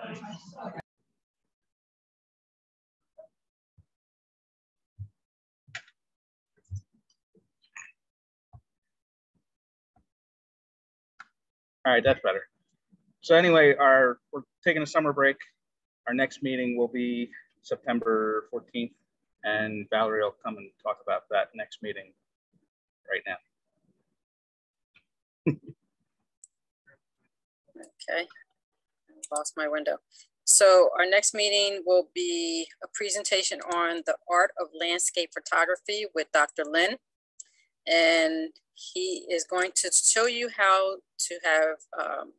All right, that's better. So anyway, our we're taking a summer break. Our next meeting will be September 14th, and Valerie will come and talk about that next meeting right now. okay, lost my window. So our next meeting will be a presentation on the art of landscape photography with Dr. Lin. And he is going to show you how to have um,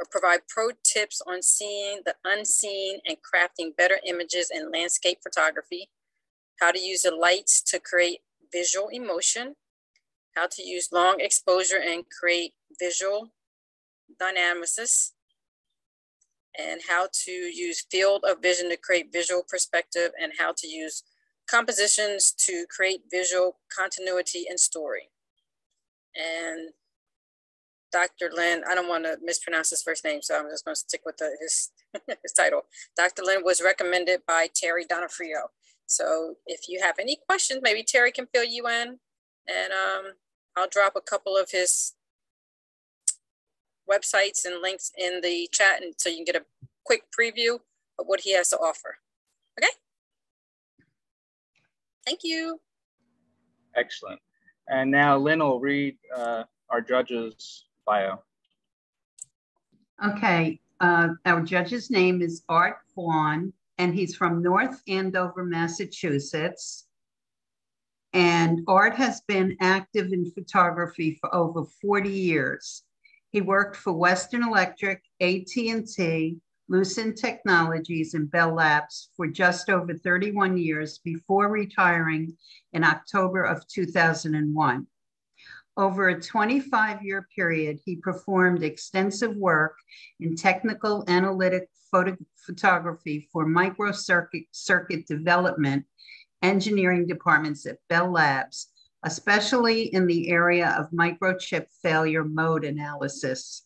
or provide pro tips on seeing the unseen and crafting better images in landscape photography, how to use the lights to create visual emotion, how to use long exposure and create visual dynamics, and how to use field of vision to create visual perspective, and how to use compositions to create visual continuity and story. And Dr. Lin, I don't want to mispronounce his first name, so I'm just going to stick with the, his, his title. Dr. Lin was recommended by Terry Donofrio. So if you have any questions, maybe Terry can fill you in and um, I'll drop a couple of his websites and links in the chat and so you can get a quick preview of what he has to offer. Okay? Thank you. Excellent. And now Lynn will read uh, our judge's bio. Okay, uh, our judge's name is Art Vaughan, and he's from North Andover, Massachusetts. And Art has been active in photography for over 40 years. He worked for Western Electric, AT&T, Lucent Technologies, and Bell Labs for just over 31 years before retiring in October of 2001. Over a 25 year period, he performed extensive work in technical analytic photo photography for microcircuit circuit development engineering departments at Bell Labs, especially in the area of microchip failure mode analysis.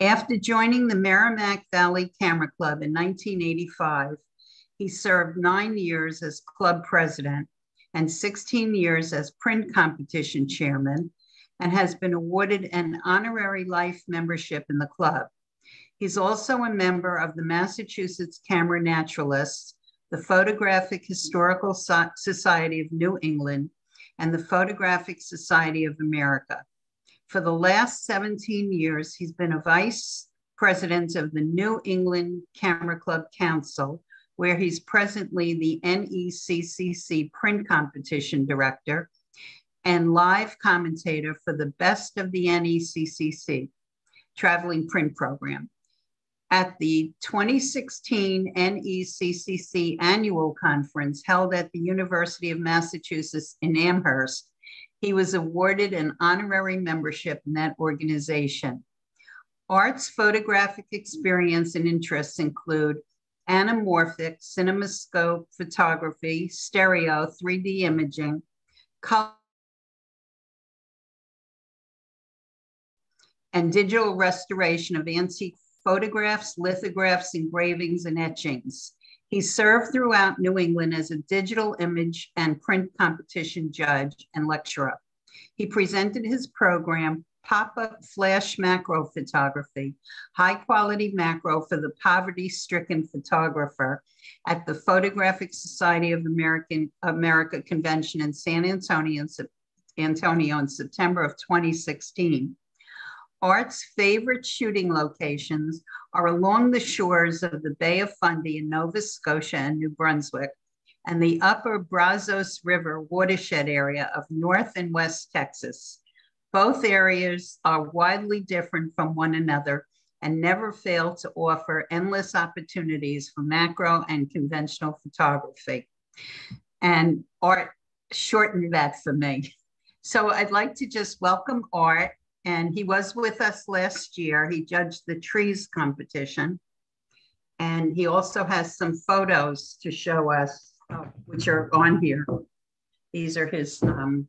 After joining the Merrimack Valley Camera Club in 1985, he served nine years as club president and 16 years as print competition chairman and has been awarded an honorary life membership in the club. He's also a member of the Massachusetts Camera Naturalists, the Photographic Historical so Society of New England, and the Photographic Society of America. For the last 17 years, he's been a vice president of the New England Camera Club Council, where he's presently the NECCC print competition director and live commentator for the Best of the NECCC traveling print program. At the 2016 NECCC annual conference held at the University of Massachusetts in Amherst, he was awarded an honorary membership in that organization. Art's photographic experience and interests include anamorphic, cinemascope photography, stereo, 3D imaging, color, and digital restoration of antique photographs, lithographs, engravings, and etchings. He served throughout New England as a digital image and print competition judge and lecturer. He presented his program, pop-up flash macro photography, high quality macro for the poverty stricken photographer at the Photographic Society of American America Convention in San Antonio, Antonio in September of 2016. Art's favorite shooting locations are along the shores of the Bay of Fundy in Nova Scotia and New Brunswick and the upper Brazos River watershed area of North and West Texas. Both areas are widely different from one another and never fail to offer endless opportunities for macro and conventional photography. And Art shortened that for me. So I'd like to just welcome Art, and he was with us last year. He judged the trees competition. And he also has some photos to show us, uh, which are on here. These are his, um,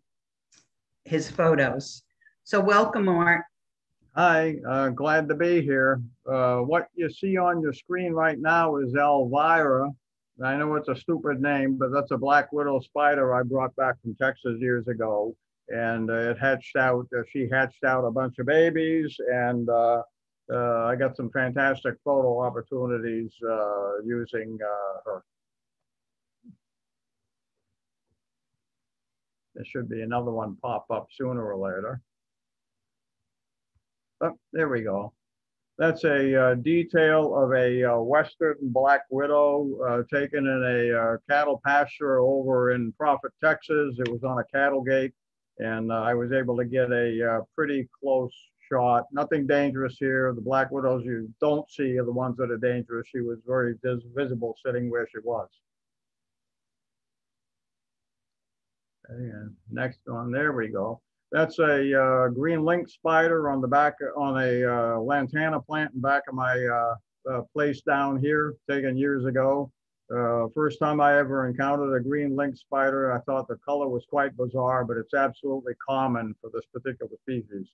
his photos. So welcome, Art. Hi, uh, glad to be here. Uh, what you see on your screen right now is Elvira. I know it's a stupid name, but that's a black widow spider I brought back from Texas years ago. And uh, it hatched out, uh, she hatched out a bunch of babies and uh, I got some fantastic photo opportunities using her. There should be another one pop up sooner or later. Oh, there we go. That's a uh, detail of a uh, western black widow uh, taken in a cattle pasture over in Proffitt, Texas. It was on a cattle gate, and uh, I was able to get a uh, pretty close shot. Nothing dangerous here. The black widows you don't see are the ones that are dangerous. She was very vis visible sitting where she was. And next one, there we go. That's a uh, green lynx spider on the back on a uh, lantana plant in back of my uh, uh place down here, taken years ago. Uh, first time I ever encountered a green lynx spider, I thought the color was quite bizarre, but it's absolutely common for this particular species.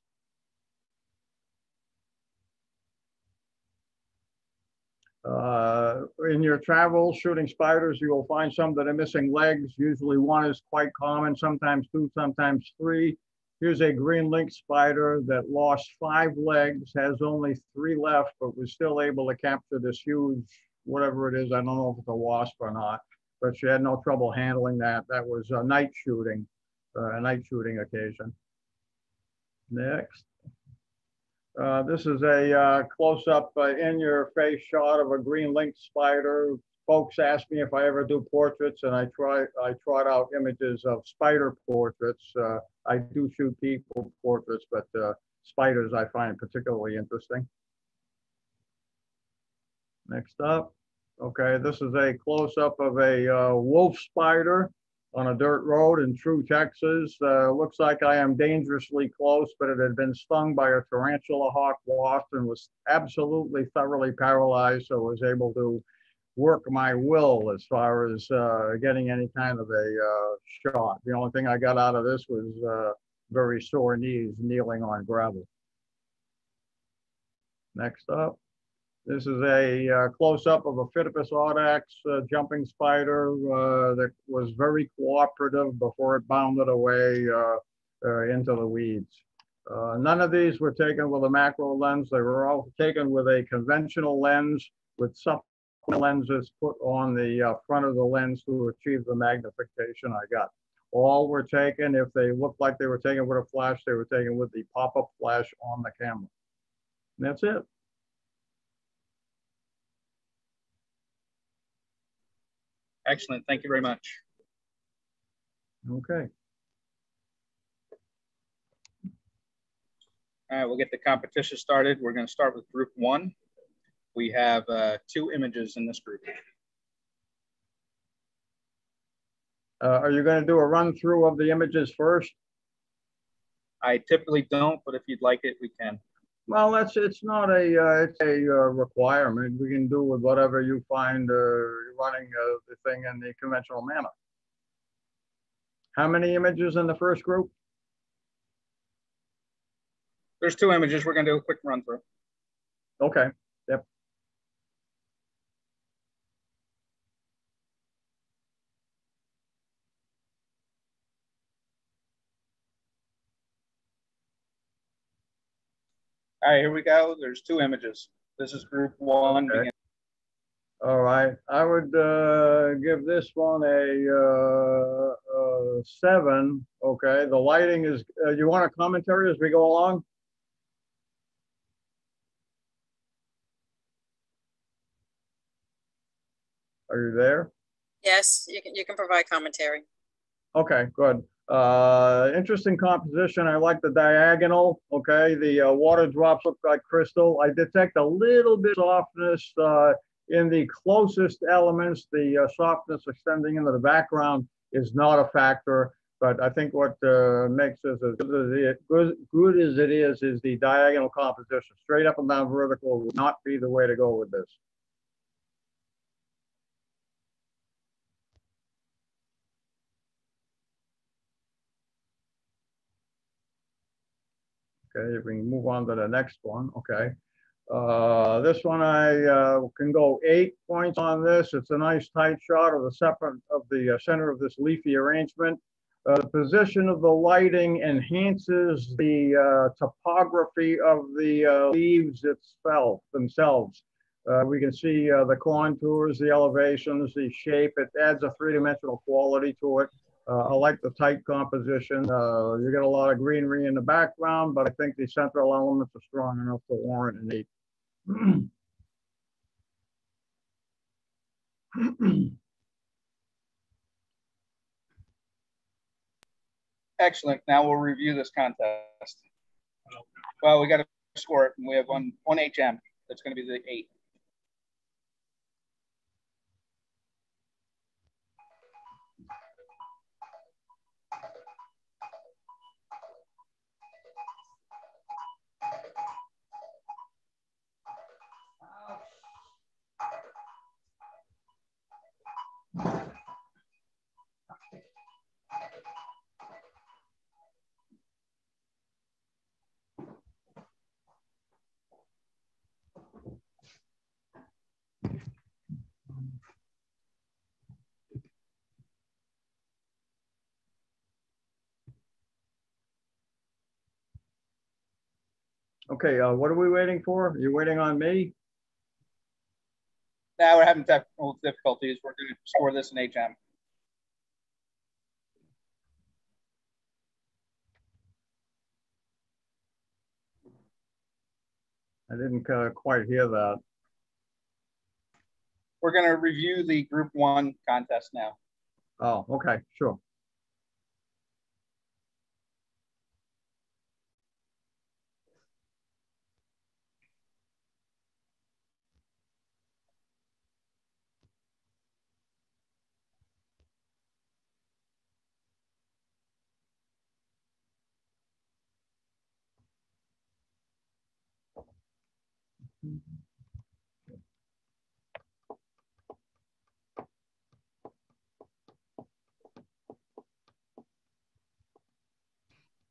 Uh, in your travels shooting spiders, you will find some that are missing legs. Usually one is quite common, sometimes two, sometimes three. Here's a green lynx spider that lost five legs, has only three left, but was still able to capture this huge, whatever it is. I don't know if it's a wasp or not, but she had no trouble handling that. That was a night shooting, uh, a night shooting occasion. Next. Uh, this is a uh, close-up uh, in-your-face shot of a green lynx spider. Folks ask me if I ever do portraits, and I try. I trot out images of spider portraits. Uh, I do shoot people portraits, but uh, spiders I find particularly interesting. Next up, okay, this is a close-up of a wolf spider on a dirt road in True, Texas. Uh, looks like I am dangerously close, but it had been stung by a tarantula hawk wasp and was absolutely thoroughly paralyzed, so was able to work my will as far as uh, getting any kind of a uh, shot. The only thing I got out of this was uh, very sore knees kneeling on gravel. Next up. This is a uh, close-up of a Phidippus audax uh, jumping spider uh, that was very cooperative before it bounded away uh, uh, into the weeds. Uh, none of these were taken with a macro lens. They were all taken with a conventional lens with supplemental lenses put on the front of the lens to achieve the magnification I got. All were taken, if they looked like they were taken with a flash, they were taken with the pop-up flash on the camera. And that's it. Excellent. Thank you very much. Okay. All right, we'll get the competition started. We're going to start with group one. We have uh, two images in this group. Uh, are you going to do a run through of the images first? I typically don't, but if you'd like it, we can. Well, that's it's not a uh, it's a uh, requirement. We can do with whatever you find uh, running uh, the thing in the conventional manner. How many images in the first group? There's two images. We're going to do a quick run through. Okay. Yep. All right, here we go. There's two images. This is group one. Okay. All right, I would uh, give this one a uh, uh, seven. Okay, the lighting is, uh, you want a commentary as we go along? Are you there? Yes, you can, you can provide commentary. Okay, good. Uh, interesting composition. I like the diagonal. Okay, the uh, water drops look like crystal. I detect a little bit softness uh, in the closest elements. The uh, softness extending into the background is not a factor. But I think what uh, makes this as good as, it, good, good as it is is the diagonal composition. Straight up and down vertical would not be the way to go with this. Okay, we can move on to the next one, okay. Uh, this one I, uh, can go eight points on this. It's a nice tight shot of the separate, of the uh, center of this leafy arrangement. Uh, the position of the lighting enhances the, uh, topography of the, uh, leaves itself, themselves. We can see, the contours, the elevations, the shape. It adds a three-dimensional quality to it. Uh, I like the tight composition. Uh, you get a lot of greenery in the background, but I think the central elements are strong enough to warrant an eight. Excellent. Now we'll review this contest. Well, we got to score it, and we have one one HM. That's going to be the eight. Okay, uh, what are we waiting for? You're waiting on me? Now we're having technical difficulties. We're going to score this in HM. I didn't uh, quite hear that. We're going to review the Group One contest now. Oh, okay, sure.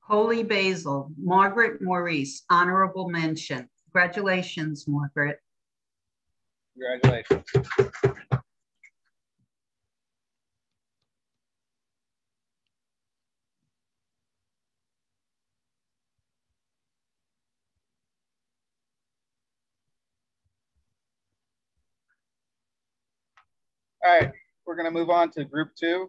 Holy Basil, Margaret Maurice, honorable mention. Congratulations, Margaret. Congratulations. All right, we're going to move on to group two.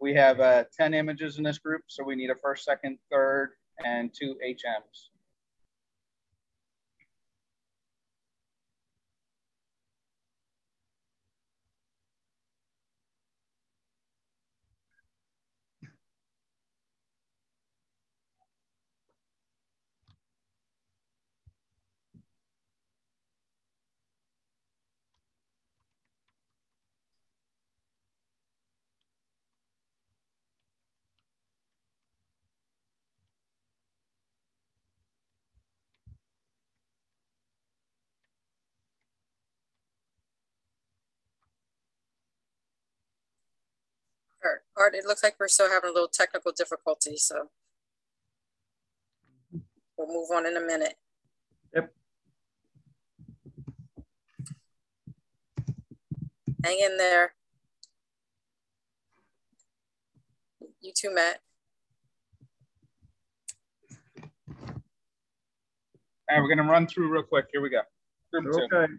We have uh, 10 images in this group, so we need a first, second, third, and two HMs. Art, Art, it looks like we're still having a little technical difficulty, so. We'll move on in a minute. Yep. Hang in there. You too, Matt. All right, we're going to run through real quick. Here we go. Group two.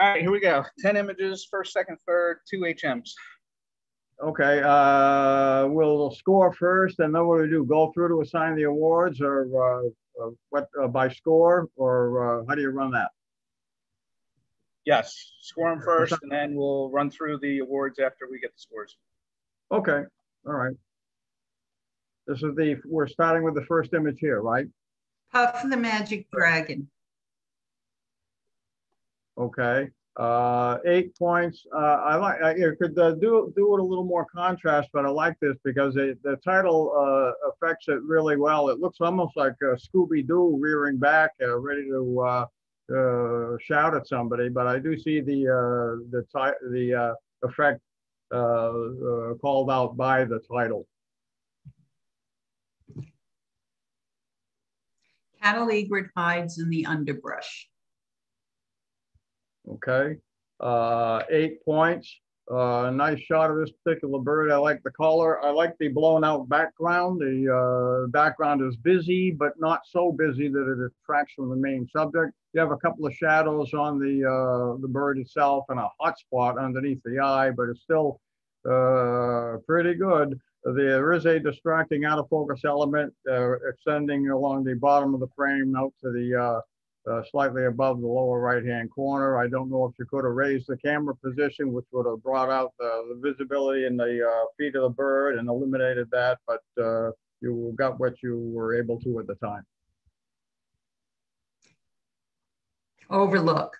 All right, here we go. 10 images, first, second, third, two HMs. Okay, uh, we'll score first and then what do we do? Go through to assign the awards or, uh, uh, what, uh, by score or, uh, how do you run that? Yes, score them first and then we'll run through the awards after we get the scores. Okay, all right. This is the, we're starting with the first image here, right? Puff the Magic Dragon. Okay, uh, eight points. Uh, I like, I you could uh, do, do it a little more contrast, but I like this because it, the title, uh, affects it really well. It looks almost like uh, Scooby-Doo rearing back, uh, ready to, uh, uh, shout at somebody, but I do see the, uh, the the, uh, effect, uh, uh, called out by the title. Cattle egret hides in the underbrush. Okay, uh, eight points. Uh, nice shot of this particular bird. I like the color. I like the blown out background. The uh, background is busy, but not so busy that it detracts from the main subject. You have a couple of shadows on the uh, the bird itself and a hot spot underneath the eye, but it's still uh, pretty good. There is a distracting out of focus element uh, extending along the bottom of the frame out to the uh, slightly above the lower right-hand corner. I don't know if you could have raised the camera position, which would have brought out the, the visibility in the uh, feet of the bird and eliminated that, but uh, you got what you were able to at the time. Overlook.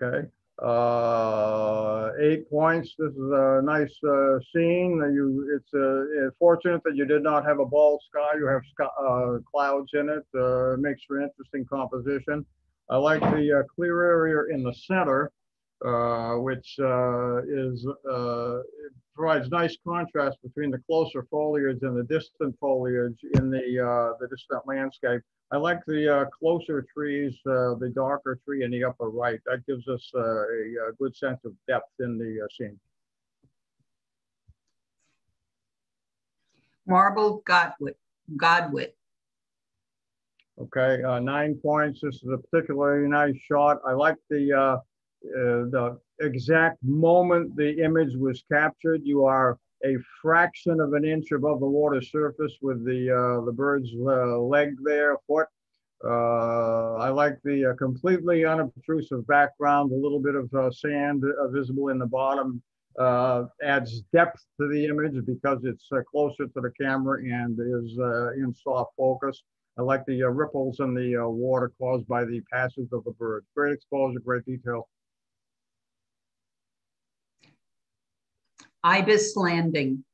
Okay. Uh, eight points. This is a nice uh, scene. You, it's uh, it's fortunate that you did not have a bald sky. You have sky, uh, clouds in it. Uh, makes for interesting composition. I like the uh, clear area in the center, uh, which uh, is uh, provides nice contrast between the closer foliage and the distant foliage in the uh, the distant landscape. I like the uh, closer trees, uh, the darker tree in the upper right. That gives us uh, a, a good sense of depth in the uh, scene. Marble Godwit. Godwit. Okay, uh, nine points. This is a particularly nice shot. I like the the exact moment the image was captured. You are a fraction of an inch above the water surface with the uh, the bird's uh, leg there, foot. Uh, I like the uh, completely unobtrusive background, a little bit of uh, sand uh, visible in the bottom. Uh, adds depth to the image because it's uh, closer to the camera and is uh, in soft focus. I like the uh, ripples in the uh, water caused by the passage of the bird. Great exposure, great detail. Ibis Landing.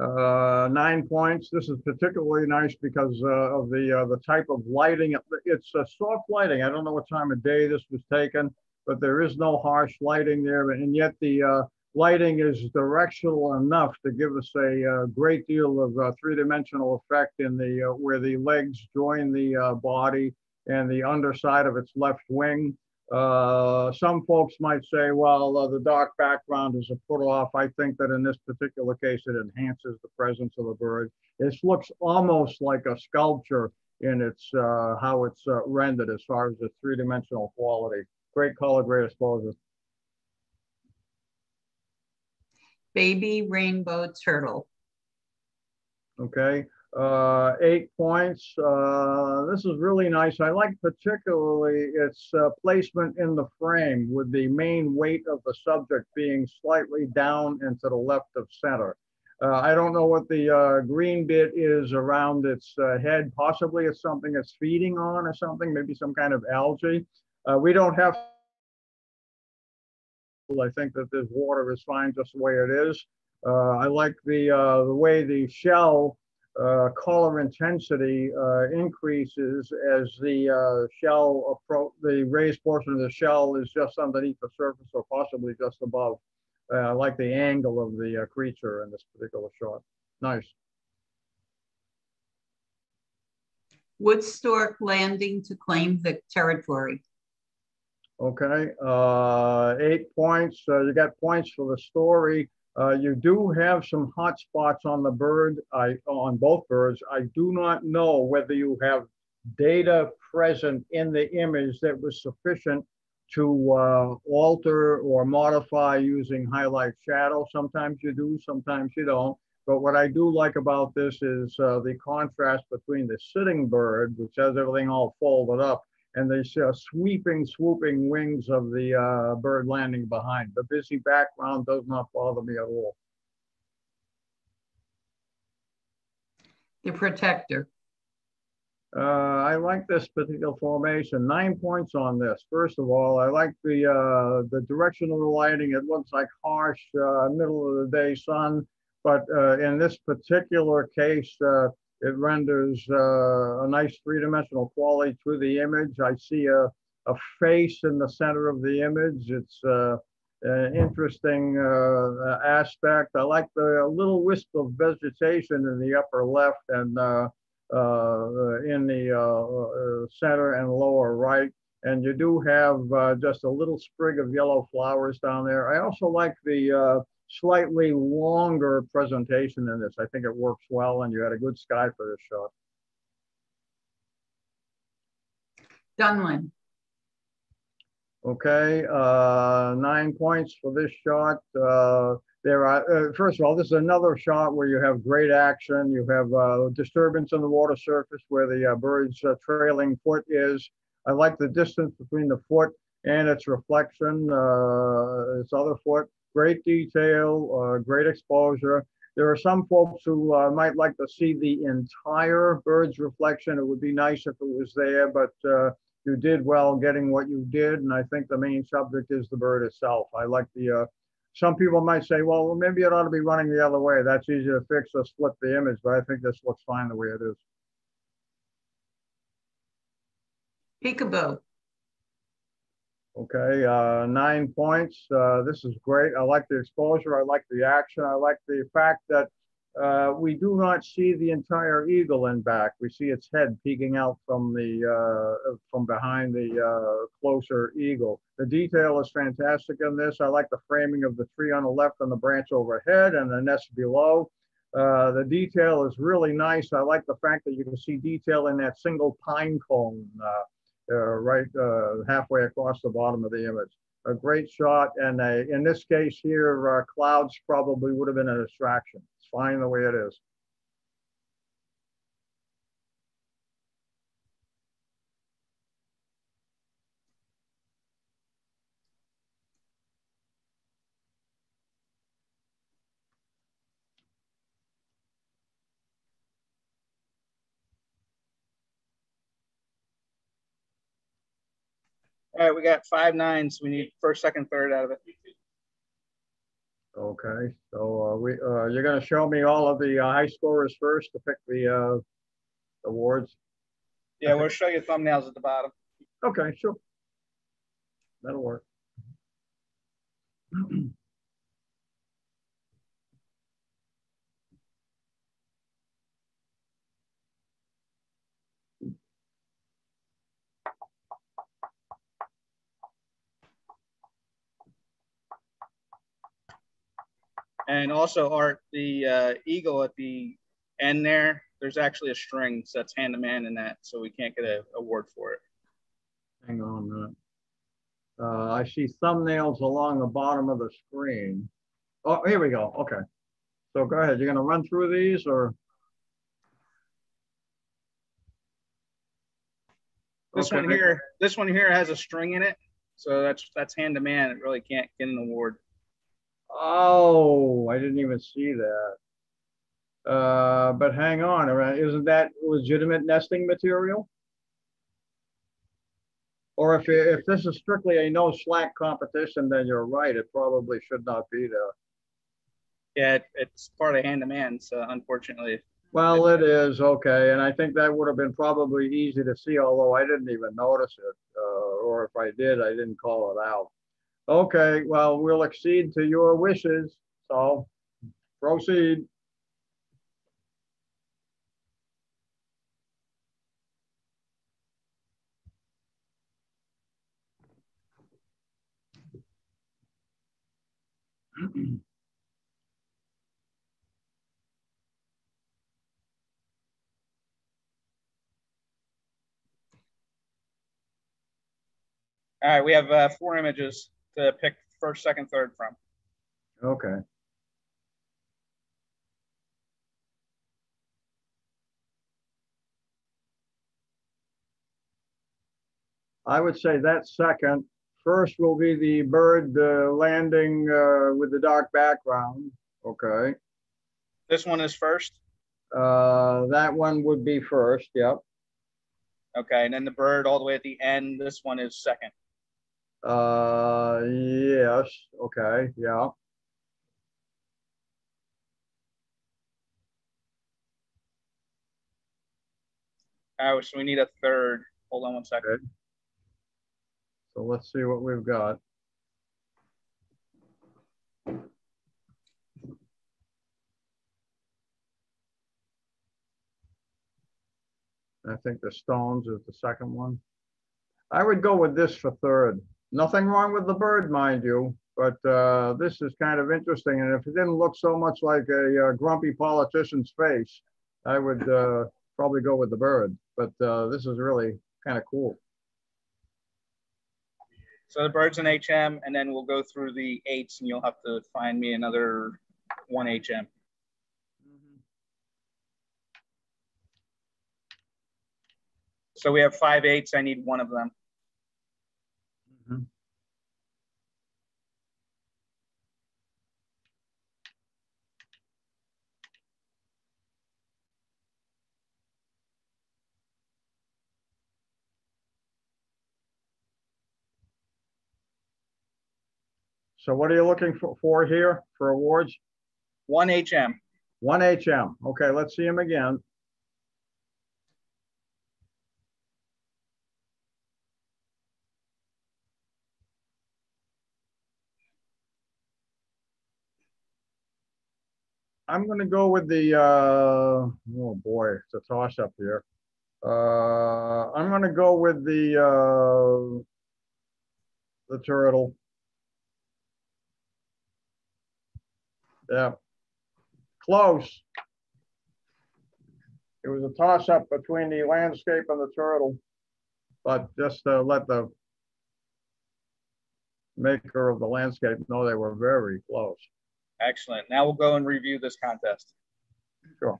Uh, nine points. This is particularly nice because uh, of the uh, the type of lighting. It's a soft lighting. I don't know what time of day this was taken, but there is no harsh lighting there, and yet the uh, lighting is directional enough to give us a, uh great deal of uh, three-dimensional effect in the where the legs join the body and the underside of its left wing. Uh, some folks might say, well, uh, the dark background is a put off. I think that in this particular case, it enhances the presence of the bird. It looks almost like a sculpture in its uh, how it's uh, rendered as far as the three-dimensional quality. Great color, great exposure. Baby Rainbow Turtle. Okay, uh, eight points. Uh, this is really nice. I like particularly its uh, placement in the frame with the main weight of the subject being slightly down and to the left of center. Uh, I don't know what the uh, green bit is around its uh, head. Possibly it's something it's feeding on or something, maybe some kind of algae. we don't have I think that this water is fine just the way it is. I like the, the way the shell uh, color intensity uh, increases as the uh, shell approach, the raised portion of the shell is just underneath the surface or possibly just above. Uh, like the angle of the creature in this particular shot. Nice. Woodstock landing to claim the territory. Okay, uh, eight points. Uh, you got points for the story. Uh, you do have some hot spots on the bird, I, on both birds. I do not know whether you have data present in the image that was sufficient to uh, alter or modify using highlight shadow. Sometimes you do, sometimes you don't. But what I do like about this is uh, the contrast between the sitting bird, which has everything all folded up, and the uh, sweeping, swooping wings of the uh, bird landing behind. The busy background does not bother me at all. The protector. Uh, I like this particular formation. Nine points on this. First of all, I like the uh, the direction of the lighting. It looks like harsh, uh, middle of the day sun, but uh, in this particular case, uh, it renders uh, a nice three-dimensional quality to the image. I see a, a face in the center of the image. It's an interesting aspect. I like the little wisp of vegetation in the upper left and uh, in the uh, uh, center and lower right. And you do have just a little sprig of yellow flowers down there. I also like the slightly longer presentation than this. I think it works well and you had a good sky for this shot. Dunlin. Okay, uh, nine points for this shot. Uh, there are, uh, first of all, this is another shot where you have great action. You have uh, disturbance on the water surface where the uh, bird's uh, trailing foot is. I like the distance between the foot and its reflection, uh, its other foot. Great detail, uh, great exposure. There are some folks who uh, might like to see the entire bird's reflection. It would be nice if it was there, but uh, you did well getting what you did. And I think the main subject is the bird itself. I like the uh, some people might say, well, maybe it ought to be running the other way. That's easy to fix or split the image, but I think this looks fine the way it is. Peekaboo. Okay, uh, nine points. Uh, this is great. I like the exposure. I like the action. I like the fact that uh, we do not see the entire eagle in back. We see its head peeking out from the uh, from behind the uh, closer eagle. The detail is fantastic in this. I like the framing of the tree on the left and the branch overhead and the nest below. Uh, the detail is really nice. I like the fact that you can see detail in that single pine cone Uh, right uh, halfway across the bottom of the image. A great shot, and in this case here, uh, clouds probably would have been a distraction It's fine the way it is. All right, we got five nines. We need first, second, third out of it. Okay, so uh, we uh, you're going to show me all of the uh, high scorers first to pick the uh, awards. Yeah, we'll show you thumbnails at the bottom. Okay, sure. That'll work. And also, Art, the uh, eagle at the end there, there's actually a string, so that's hand to man in that, so we can't get a award for it. Hang on a minute. Uh, I see thumbnails along the bottom of the screen. Oh, here we go. Okay. So go ahead. You're going to run through these or? This okay. one here, this one here has a string in it. So that's that's hand to man. It really can't get an award. Oh, I didn't even see that. Uh, but hang on, isn't that legitimate nesting material? Or if, if this is strictly a no slack competition, then you're right. It probably should not be there. Yeah, it, it's part of hand to man. So unfortunately. Well, it is okay. And I think that would have been probably easy to see, although I didn't even notice it. Uh, or if I did, I didn't call it out. Okay, well, we'll accede to your wishes. So proceed. All right, we have uh, four images to pick first, second, third from. Okay. I would say that second. First will be the bird uh, landing uh, with the dark background. Okay. This one is first. Uh, that one would be first. Yep. Okay, and then the bird all the way at the end. This one is second. Uh, yes. Okay. Yeah. So we need a third. Hold on one second. Okay. So let's see what we've got. I think the stones is the second one. I would go with this for third. Nothing wrong with the bird, mind you, but uh, this is kind of interesting. And if it didn't look so much like a uh, grumpy politician's face, I would uh, probably go with the bird. But uh, this is really kind of cool. So the bird's an HM, and then we'll go through the eights, and you'll have to find me another one HM. So we have five eights. I need one of them. So what are you looking for, for here for awards? One HM. One HM. Okay, let's see him again. I'm gonna go with the, uh, oh boy, it's a toss up here. Uh, I'm gonna go with the, uh, the turtle. Yeah. Close. It was a toss up between the landscape and the turtle. But just to let the maker of the landscape know they were very close. Excellent. Now we'll go and review this contest. Sure.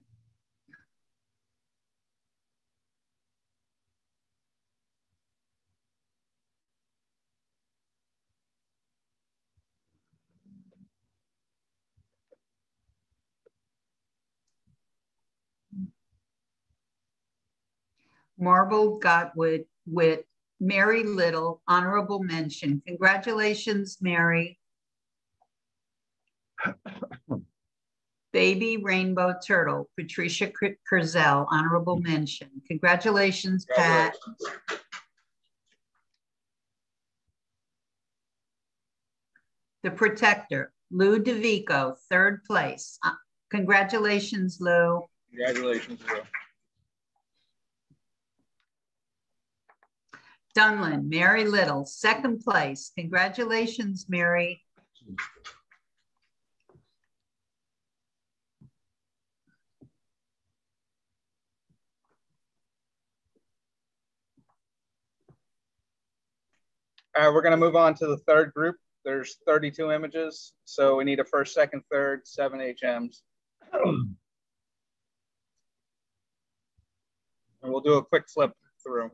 Marble Godwit with Mary Little, honorable mention. Congratulations, Mary. Baby Rainbow Turtle, Patricia Cur- Curzel, honorable mention. Congratulations, Pat. The Protector, Lou DeVico, third place. Uh, Congratulations, Lou. Congratulations, Lou. Dunlin, Mary Little, second place. Congratulations, Mary. All right, we're gonna move on to the third group. There's 32 images, so we need a first, second, third, seven HMs. And we'll do a quick flip through.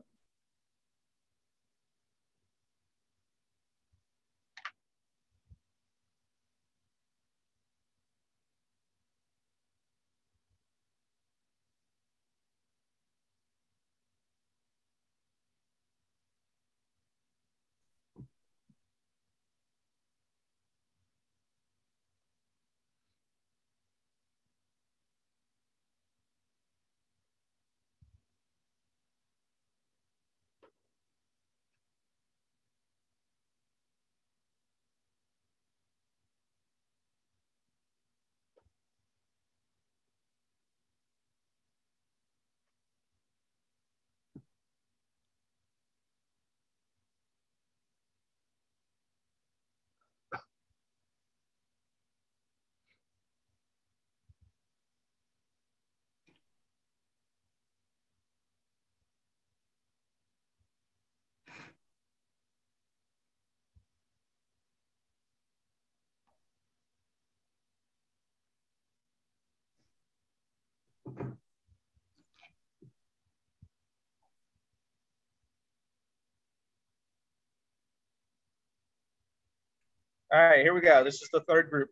All right, here we go. This is the third group.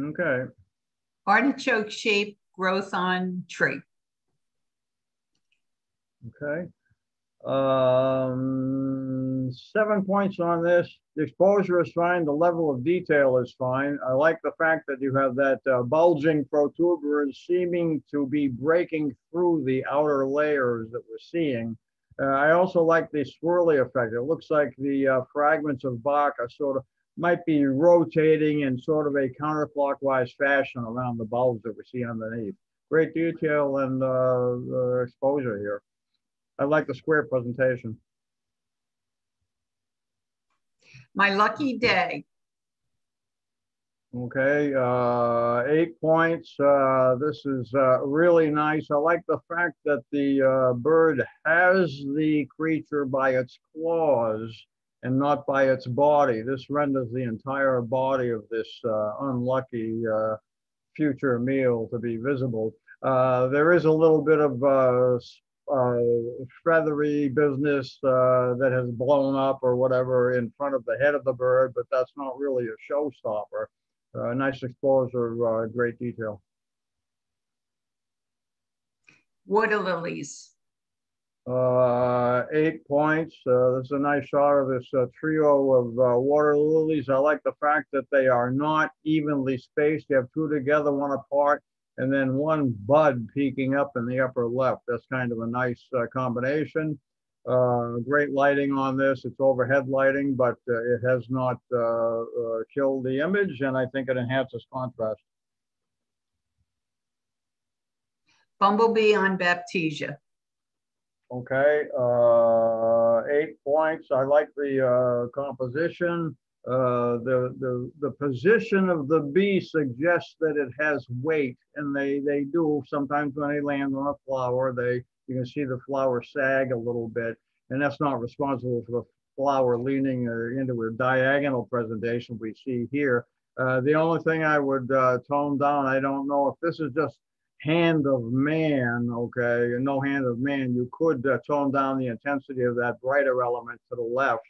Okay. Artichoke shape growth on tree. Okay. Um, seven points on this. The exposure is fine. The level of detail is fine. I like the fact that you have that uh, bulging protuberance seeming to be breaking through the outer layers that we're seeing. Uh, I also like the swirly effect. It looks like the uh, fragments of bark are sort of might be rotating in sort of a counterclockwise fashion around the bulbs that we see underneath. Great detail and uh, exposure here. I like the square presentation. My lucky day. Okay, uh, eight points. Uh, this is uh, really nice. I like the fact that the uh, bird has the creature by its claws and not by its body. This renders the entire body of this uh, unlucky uh, future meal to be visible. Uh, there is a little bit of uh, uh, feathery business uh, that has blown up or whatever in front of the head of the bird, but that's not really a showstopper. nice exposure, great detail. Water lilies. Uh, eight points. Uh, this is a nice shot of this uh, trio of uh, water lilies. I like the fact that they are not evenly spaced. You have two together, one apart, and then one bud peeking up in the upper left. That's kind of a nice uh, combination. Uh, great lighting on this. It's overhead lighting, but it has not killed the image, and I think it enhances contrast. Bumblebee on Baptisia. Okay, uh, eight points. I like the uh, composition. Uh, the, the, the position of the bee suggests that it has weight, and they, they do sometimes when they land on a flower, they you can see the flower sag a little bit, and that's not responsible for the flower leaning uh, into a diagonal presentation we see here. Uh, the only thing I would uh, tone down, I don't know if this is just hand of man, okay, no hand of man, you could uh, tone down the intensity of that brighter element to the left.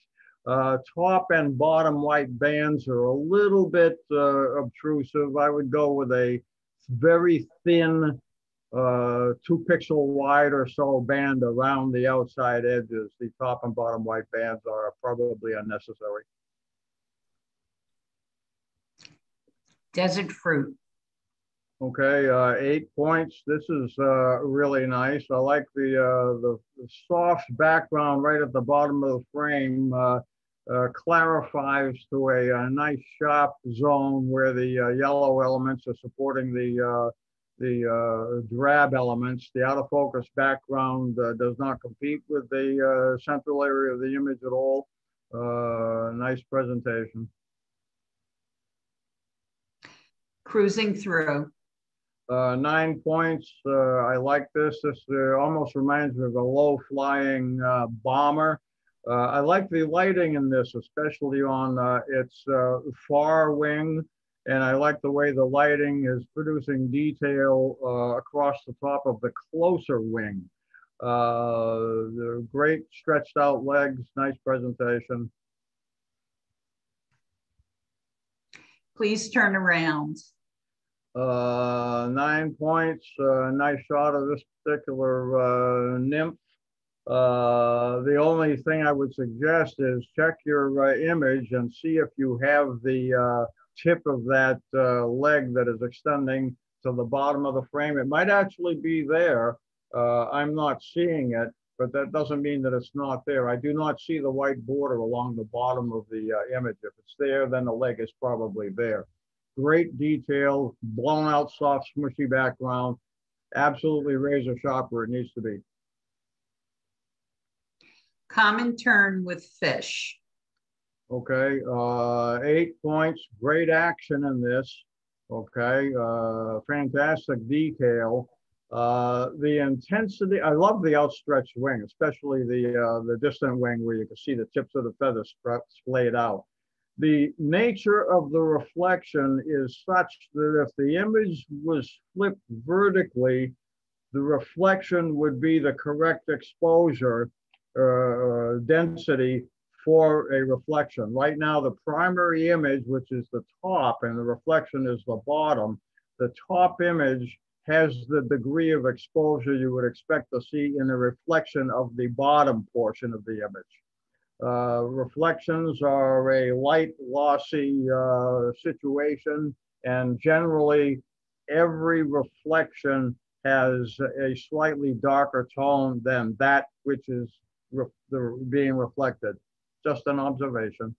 Uh, top and bottom white bands are a little bit uh, obtrusive. I would go with a very thin, uh, two pixel wide or so band around the outside edges. The top and bottom white bands are probably unnecessary. Desert fruit. Okay, uh, eight points. This is uh, really nice. I like the, uh, the, the soft background right at the bottom of the frame. Uh, uh, clarifies to a, a, nice sharp zone where the uh, yellow elements are supporting the the drab elements. The out of focus background does not compete with the central area of the image at all. nice presentation. Cruising through. Uh, nine points. Uh, I like this. This uh, almost reminds me of a low flying uh, bomber. Uh, I like the lighting in this, especially on uh, its far wing. And I like the way the lighting is producing detail across the top of the closer wing. the great stretched out legs, nice presentation. Please turn around. Uh, nine points, uh, nice shot of this particular uh, nymph. Uh, the only thing I would suggest is check your uh, image and see if you have the uh, tip of that leg that is extending to the bottom of the frame. It might actually be there. I'm not seeing it, but that doesn't mean that it's not there. I do not see the white border along the bottom of the image. If it's there, then the leg is probably there great detail, blown out, soft, smushy background. Absolutely razor sharp where it needs to be. Common tern with fish. Okay, uh, eight points, great action in this. Okay, uh, fantastic detail. Uh, the intensity, I love the outstretched wing, especially the uh, the distant wing where you can see the tips of the feathers splayed out the nature of the reflection is such that if the image was flipped vertically, the reflection would be the correct exposure uh, density for a reflection. Right now, the primary image, which is the top, and the reflection is the bottom, the top image has the degree of exposure you would expect to see in the reflection of the bottom portion of the image. Uh, reflections are a light lossy uh, situation and generally every reflection has a slightly darker tone than that which is re the, being reflected. Just an observation.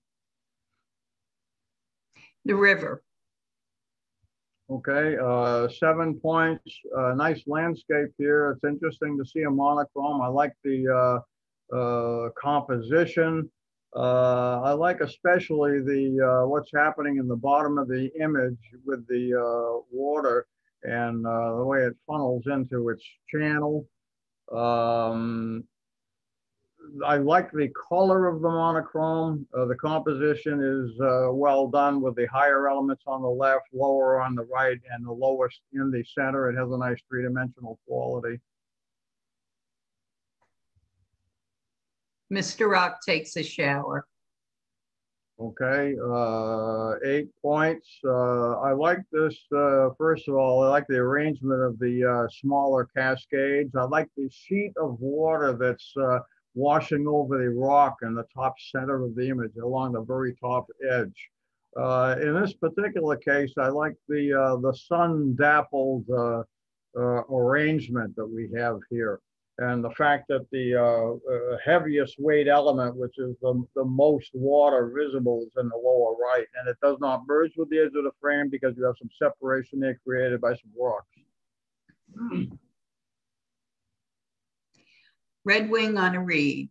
The river. Okay, uh, seven points, uh, nice landscape here. It's interesting to see a monochrome. I like the uh, uh composition. Uh, I like especially the uh, what's happening in the bottom of the image with the water and the way it funnels into its channel. Um, I like the color of the monochrome. Uh, the composition is uh, well done with the higher elements on the left, lower on the right, and the lowest in the center. It has a nice three-dimensional quality. Mr. Rock takes a shower. Okay, uh, eight points. Uh, I like this, uh, first of all, I like the arrangement of the uh, smaller cascades. I like the sheet of water that's uh, washing over the rock in the top center of the image along the very top edge. Uh, in this particular case, I like the, the sun dappled arrangement that we have here. And the fact that the uh, uh, heaviest weight element, which is the, the most water visible, is in the lower right. And it does not merge with the edge of the frame because you have some separation there created by some rocks. Red Wing on a reed.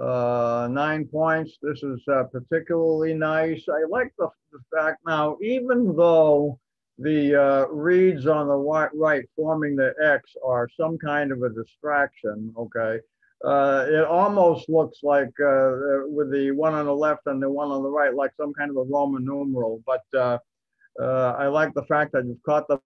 Uh, nine points. This is uh, particularly nice. I like the, the, fact now, even though the uh, reeds on the right, forming the X are some kind of a distraction, okay, uh, it almost looks like uh, with the one on the left and the one on the right, like some kind of a Roman numeral. But uh, I like the fact that you've caught the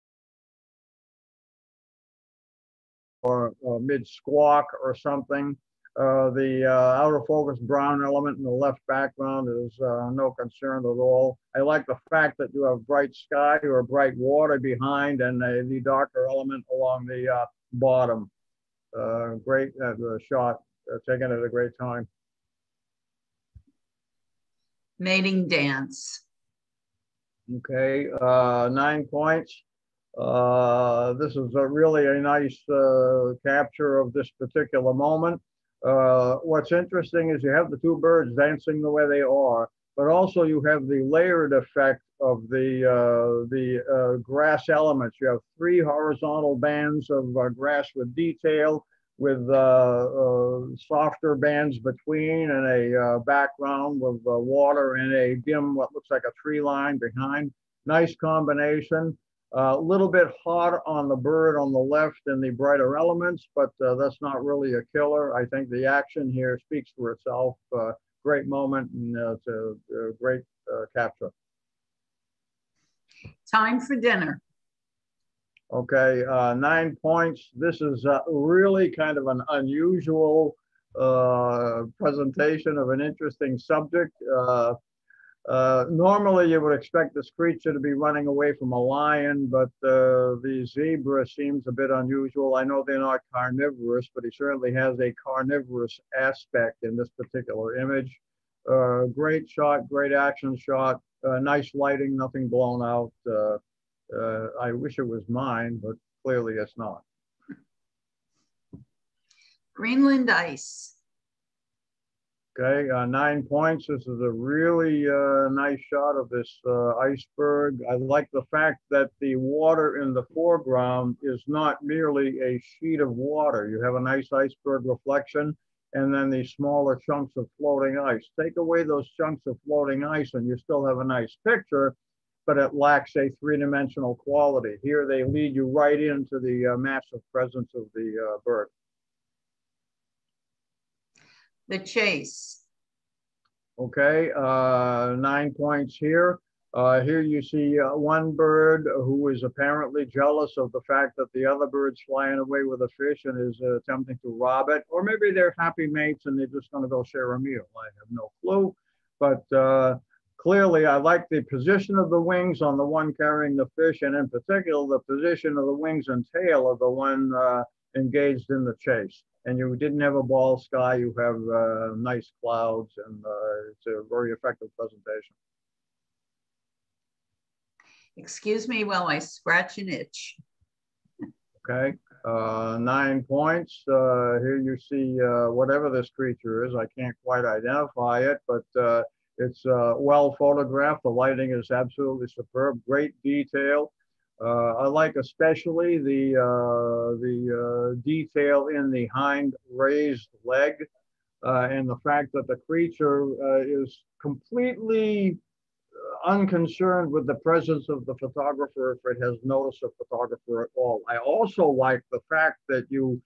or uh, mid squawk or something. Uh, the uh, outer focus brown element in the left background is uh, no concern at all. I like the fact that you have bright sky or bright water behind and the darker element along the uh, bottom. Uh, great shot, taken at a great time. Mating dance. Okay, nine points. Uh, this is a really a nice uh, capture of this particular moment. Uh, what's interesting is you have the two birds dancing the way they are, but also you have the layered effect of the uh, the uh, grass elements. You have three horizontal bands of uh, grass with detail, with softer bands between, and a background with water and a dim what looks like a tree line behind. Nice combination. A little bit hot on the bird on the left and the brighter elements, but uh, that's not really a killer. I think the action here speaks for itself. Uh, great moment and uh, it's a, a great uh, capture. Time for dinner. Okay, uh, nine points. This is uh, really kind of an unusual presentation of an interesting subject. Uh, normally, you would expect this creature to be running away from a lion, but uh, the zebra seems a bit unusual. I know they're not carnivorous, but he certainly has a carnivorous aspect in this particular image. Uh, great shot, great action shot, uh, nice lighting, nothing blown out. Uh, I wish it was mine, but clearly it's not. Greenland ice. Okay, uh, nine points. This is a really uh, nice shot of this uh, iceberg. I like the fact that the water in the foreground is not merely a sheet of water. You have a nice iceberg reflection and then these smaller chunks of floating ice. Take away those chunks of floating ice and you still have a nice picture, but it lacks a three-dimensional quality. Here they lead you right into the uh, massive presence of the uh, bird the chase. Okay, uh, nine points here. Uh, here you see uh, one bird who is apparently jealous of the fact that the other bird's flying away with a fish and is uh, attempting to rob it. Or maybe they're happy mates and they're just going to go share a meal. I have no clue. But uh, clearly, I like the position of the wings on the one carrying the fish, and in particular, the position of the wings and tail of the one uh, engaged in the chase. And you didn't have a ball sky, you have uh, nice clouds, and it's a very effective presentation. Excuse me while I scratch an itch. Okay, uh, nine points. Uh, here you see uh, whatever this creature is. I can't quite identify it, but uh, it's uh, well photographed. The lighting is absolutely superb. Great detail. Uh, I like especially the uh, the uh, detail in the hind raised leg, uh, and the fact that the creature is completely unconcerned with the presence of the photographer if it has noticed of photographer at all. I also like the fact that you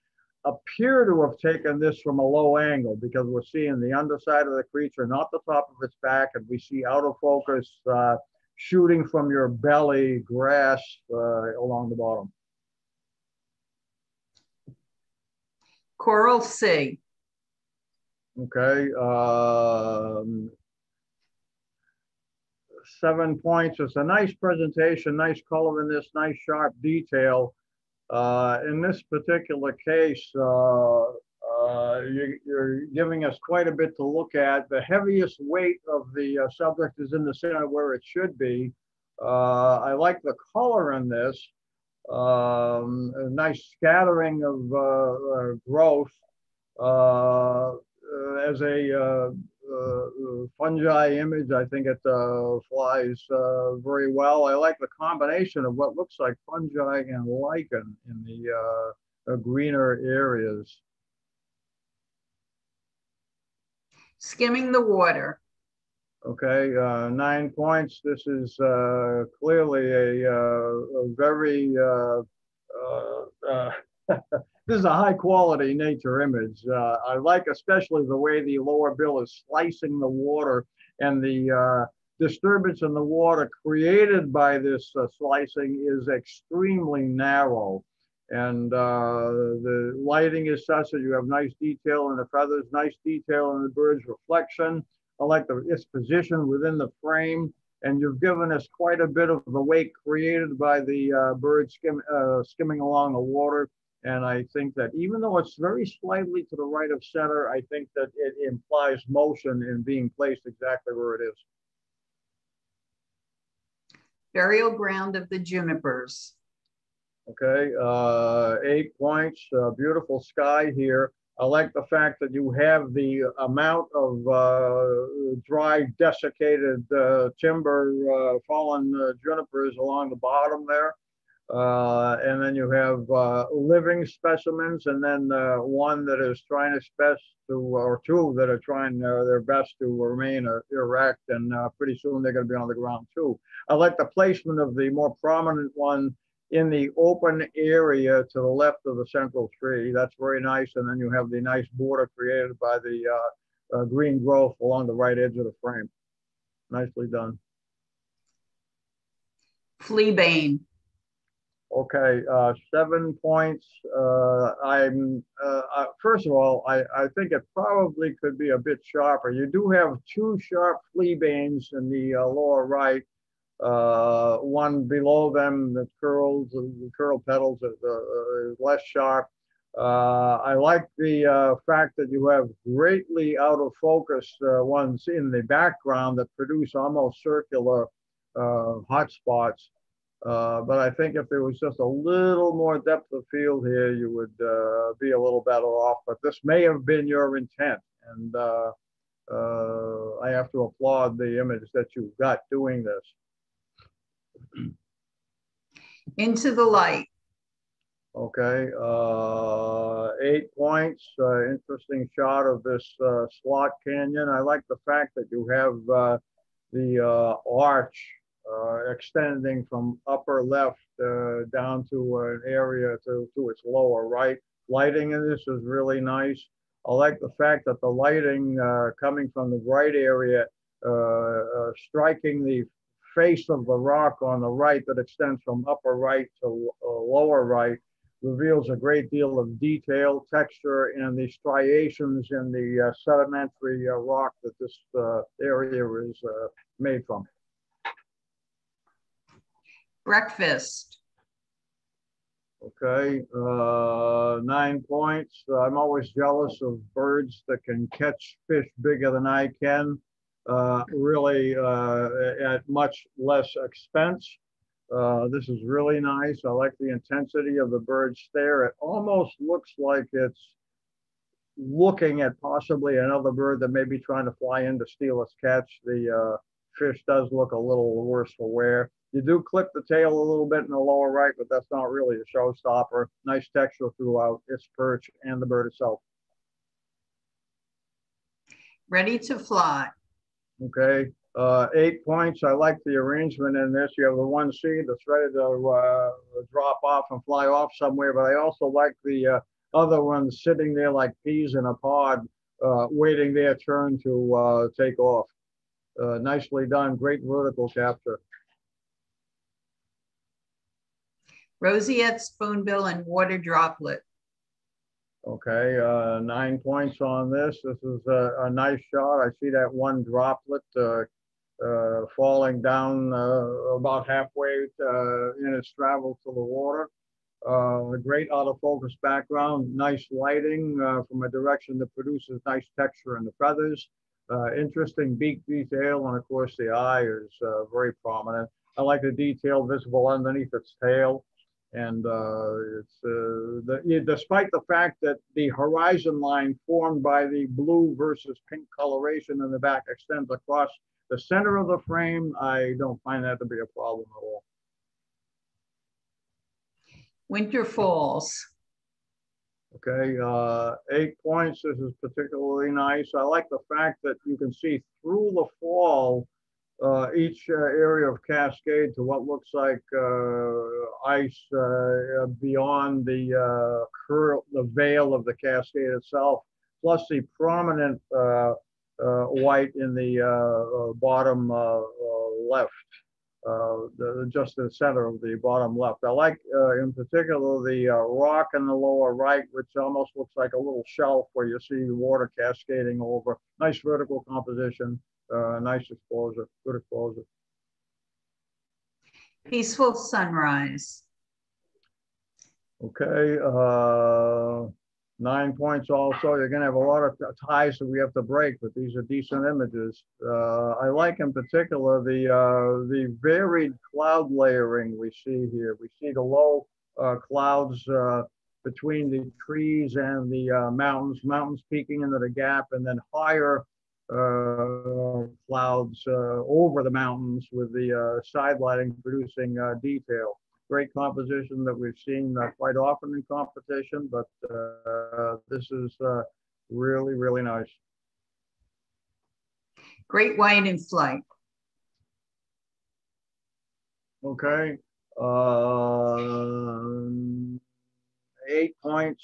appear to have taken this from a low angle because we're seeing the underside of the creature, not the top of its back, and we see out of focus uh, shooting from your belly grass uh, along the bottom. Coral Sea. Okay. Um, seven points. It's a nice presentation, nice color in this, nice sharp detail. Uh, in this particular case, uh, uh, you, are giving us quite a bit to look at. The heaviest weight of the uh, subject is in the center where it should be. Uh, I like the color in this. Um, a nice scattering of uh, growth as a uh, fungi image. I think it uh, flies uh, very well. I like the combination of what looks like fungi and lichen in the greener areas. Skimming the water. Okay, uh, nine points. This is uh, clearly a, uh, a very this is a high quality nature image. Uh, I like especially the way the lower bill is slicing the water and the uh, disturbance in the water created by this uh, slicing is extremely narrow. And uh, the lighting is such that you have nice detail in the feathers, nice detail in the bird's reflection. I like the, its position within the frame. And you've given us quite a bit of the weight created by the uh, bird skim, uh, skimming along the water and I think that even though it's very slightly to the right of center, I think that it implies motion in being placed exactly where it is. Burial ground of the junipers. Okay, uh, eight points, uh, beautiful sky here. I like the fact that you have the amount of uh, dry, desiccated uh, timber, uh, fallen uh, junipers along the bottom there. And then you have living specimens, and then one that is trying its best to, or two that are trying their best to remain erect, and pretty soon they're going to be on the ground too. I like the placement of the more prominent one in the open area to the left of the central tree. That's very nice, and then you have the nice border created by the green growth along the right edge of the frame. Nicely done. Fleabane. Okay, uh, seven points. Uh, I'm uh, uh, first of all, I, I think it probably could be a bit sharper. You do have two sharp flea fleabanes in the uh, lower right. Uh, one below them that curls, the curl petals are, is less sharp. I like the fact that you have greatly out of focus ones in the background that produce almost circular hot spots. Uh, but I think if there was just a little more depth of field here, you would uh, be a little better off. But this may have been your intent. And uh, uh I have to applaud the image that you got doing this. Into the light. Okay, uh, eight points. interesting shot of this slot canyon. I like the fact that you have the arch uh, extending from upper left uh, down to an area to, to its lower right. Lighting in this is really nice. I like the fact that the lighting uh, coming from the right area, uh, uh, striking the face of the rock on the right that extends from upper right to uh, lower right reveals a great deal of detail, texture, and the striations in the uh, sedimentary uh, rock that this uh, area is uh, made from. Breakfast. Okay, uh, nine points. I'm always jealous of birds that can catch fish bigger than I can, uh, really uh, at much less expense. Uh, this is really nice. I like the intensity of the bird stare. It almost looks like it's looking at possibly another bird that may be trying to fly in to steal its catch. The uh, fish does look a little worse for wear. You do clip the tail a little bit in the lower right, but that's not really a showstopper. Nice texture throughout its perch and the bird itself. Ready to fly. Okay, uh, eight points. I like the arrangement in this. You have the one seed that's ready to uh, drop off and fly off somewhere, but I also like the uh, other ones sitting there like peas in a pod, uh, waiting their turn to uh, take off. Uh, nicely done. Great vertical capture. Roseate spoonbill and water droplet. Okay, uh, nine points on this. This is a, a, nice shot. I see that one droplet uh, uh, falling down uh, about halfway uh, in its travel to the water. Uh, a great autofocus background, nice lighting from a direction that produces nice texture in the feathers. interesting beak detail, and of course the eye is very prominent. I like the detail visible underneath its tail. And uh, it's uh, the, despite the fact that the horizon line formed by the blue versus pink coloration in the back extends across the center of the frame, I don't find that to be a problem at all. Winter falls. Okay, uh, eight points. This is particularly nice. I like the fact that you can see through the fall uh, each uh, area of Cascade to what looks like uh, ice uh, beyond the uh, curl, the veil of the Cascade itself, plus the prominent uh, white in the bottom left. The, just the center of the bottom left. I like, in particular, the rock in the lower right, which almost looks like a little shelf where you see water cascading over. Nice vertical composition uh, nice exposure, good exposure. Peaceful sunrise. Okay, uh, nine points also. You're gonna have a lot of ties that we have to break, but these are decent images. Uh, I like in particular the uh, the varied cloud layering we see here. We see the low uh, clouds uh, between the trees and the uh, mountains, mountains peeking into the gap, and then higher uh, clouds over the mountains with the side lighting producing detail. Great composition that we've seen quite often in competition, but this is really, really nice. Great white in flight. Okay. Uh, eight points.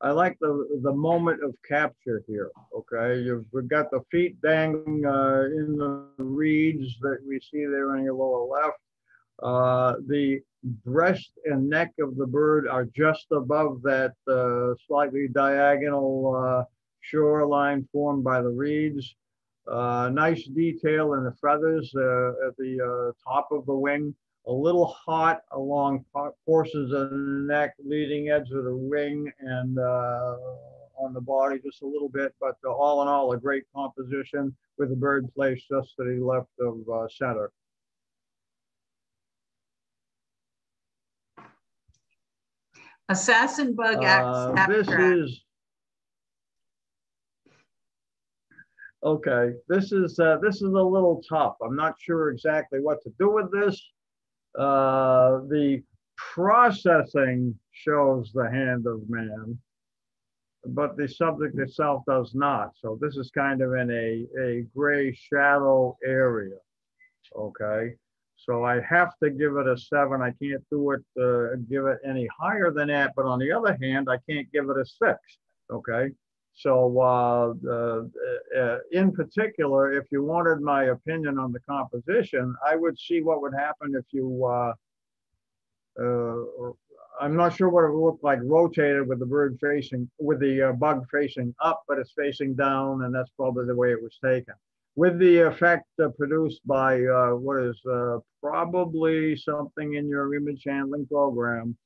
I like the the moment of capture here. Okay, you've got the feet dangling uh, in the reeds that we see there on your lower left. Uh, the breast and neck of the bird are just above that uh, slightly diagonal uh, shoreline formed by the reeds. Uh, nice detail in the feathers uh, at the top of the wing a little hot along portions of the neck, leading edge of the wing, and uh, on the body just a little bit. But uh, all in all, a great composition with the bird placed just to the left of uh, center. Assassin bug uh, This is okay. This is uh, this is a little tough. I'm not sure exactly what to do with this. Uh, the processing shows the hand of man, but the subject itself does not. So this is kind of in a, a gray shadow area, okay? So I have to give it a seven. I can't do it, uh, give it any higher than that. But on the other hand, I can't give it a six, okay? So uh, uh, uh, in particular, if you wanted my opinion on the composition, I would see what would happen if you, uh, uh, I'm not sure what it would look like rotated with the bird facing, with the bug facing up, but it's facing down and that's probably the way it was taken. With the effect uh, produced by uh, what is uh, probably something in your image handling program,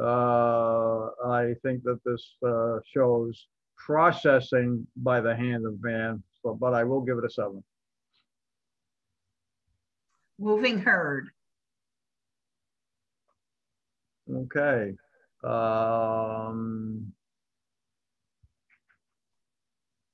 uh, I think that this uh, shows processing by the hand of man, so, but I will give it a seven. Moving herd. Okay. Um,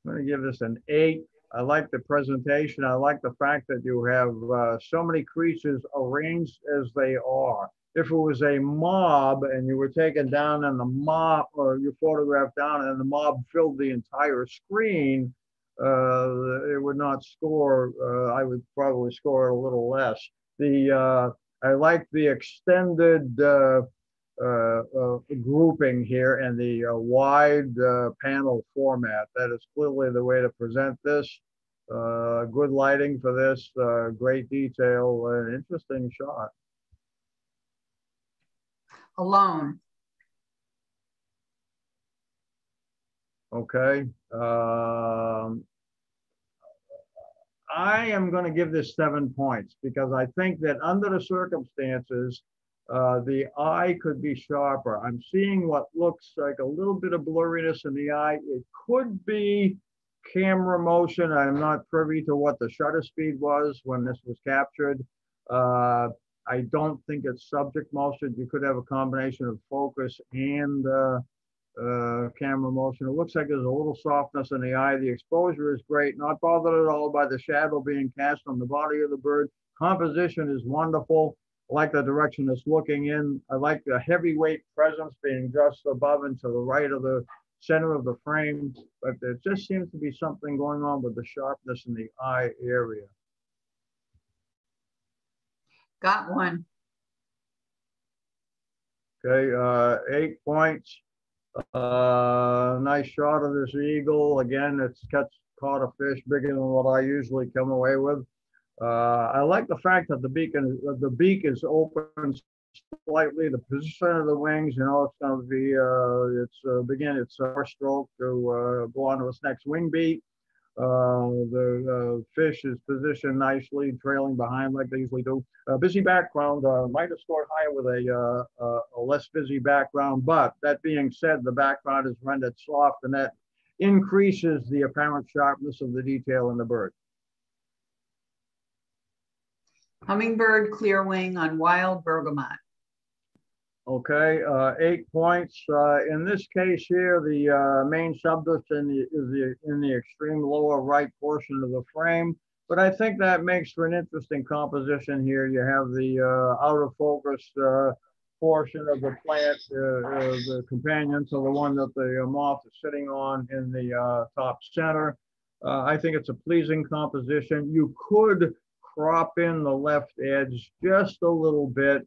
I'm going to give this an eight. I like the presentation. I like the fact that you have uh, so many creatures arranged as they are. If it was a mob and you were taken down and the mob, or you photographed down and the mob filled the entire screen, uh, it would not score. Uh, I would probably score a little less. The uh, I like the extended uh, Uh, uh, grouping here and the uh, wide uh, panel format. That is clearly the way to present this. good lighting for this, great detail, an interesting shot. Alone. Okay. Um, I am going to give this seven points because I think that under the circumstances, uh, the eye could be sharper. I'm seeing what looks like a little bit of blurriness in the eye. It could be camera motion. I'm not privy to what the shutter speed was when this was captured. Uh, I don't think it's subject motion. You could have a combination of focus and uh, uh, camera motion. It looks like there's a little softness in the eye. The exposure is great, not bothered at all by the shadow being cast on the body of the bird. Composition is wonderful. I like the direction it's looking in. I like the heavyweight presence being just above and to the right of the center of the frame, but there just seems to be something going on with the sharpness in the eye area. Got one. Okay, uh, eight points. Uh, nice shot of this eagle. Again, it's catch, caught a fish bigger than what I usually come away with. Uh, I like the fact that the beak the beak is open slightly. The position of the wings, you know, it's going to be uh, it's uh, begin its first stroke to uh, go on to its next wing beat. Uh, the uh, fish is positioned nicely, trailing behind like they usually do. busy background uh, might have scored higher with a, uh, a less busy background, but that being said, the background is rendered soft and that increases the apparent sharpness of the detail in the bird. Hummingbird clear wing on wild bergamot. Okay, uh, eight points. Uh, in this case here, the uh, main subject in the, is the, in the extreme lower right portion of the frame. But I think that makes for an interesting composition here. You have the uh, out of focus uh, portion of the plant, uh, the companion to the one that the moth is sitting on in the top center. I think it's a pleasing composition. You could crop in the left edge just a little bit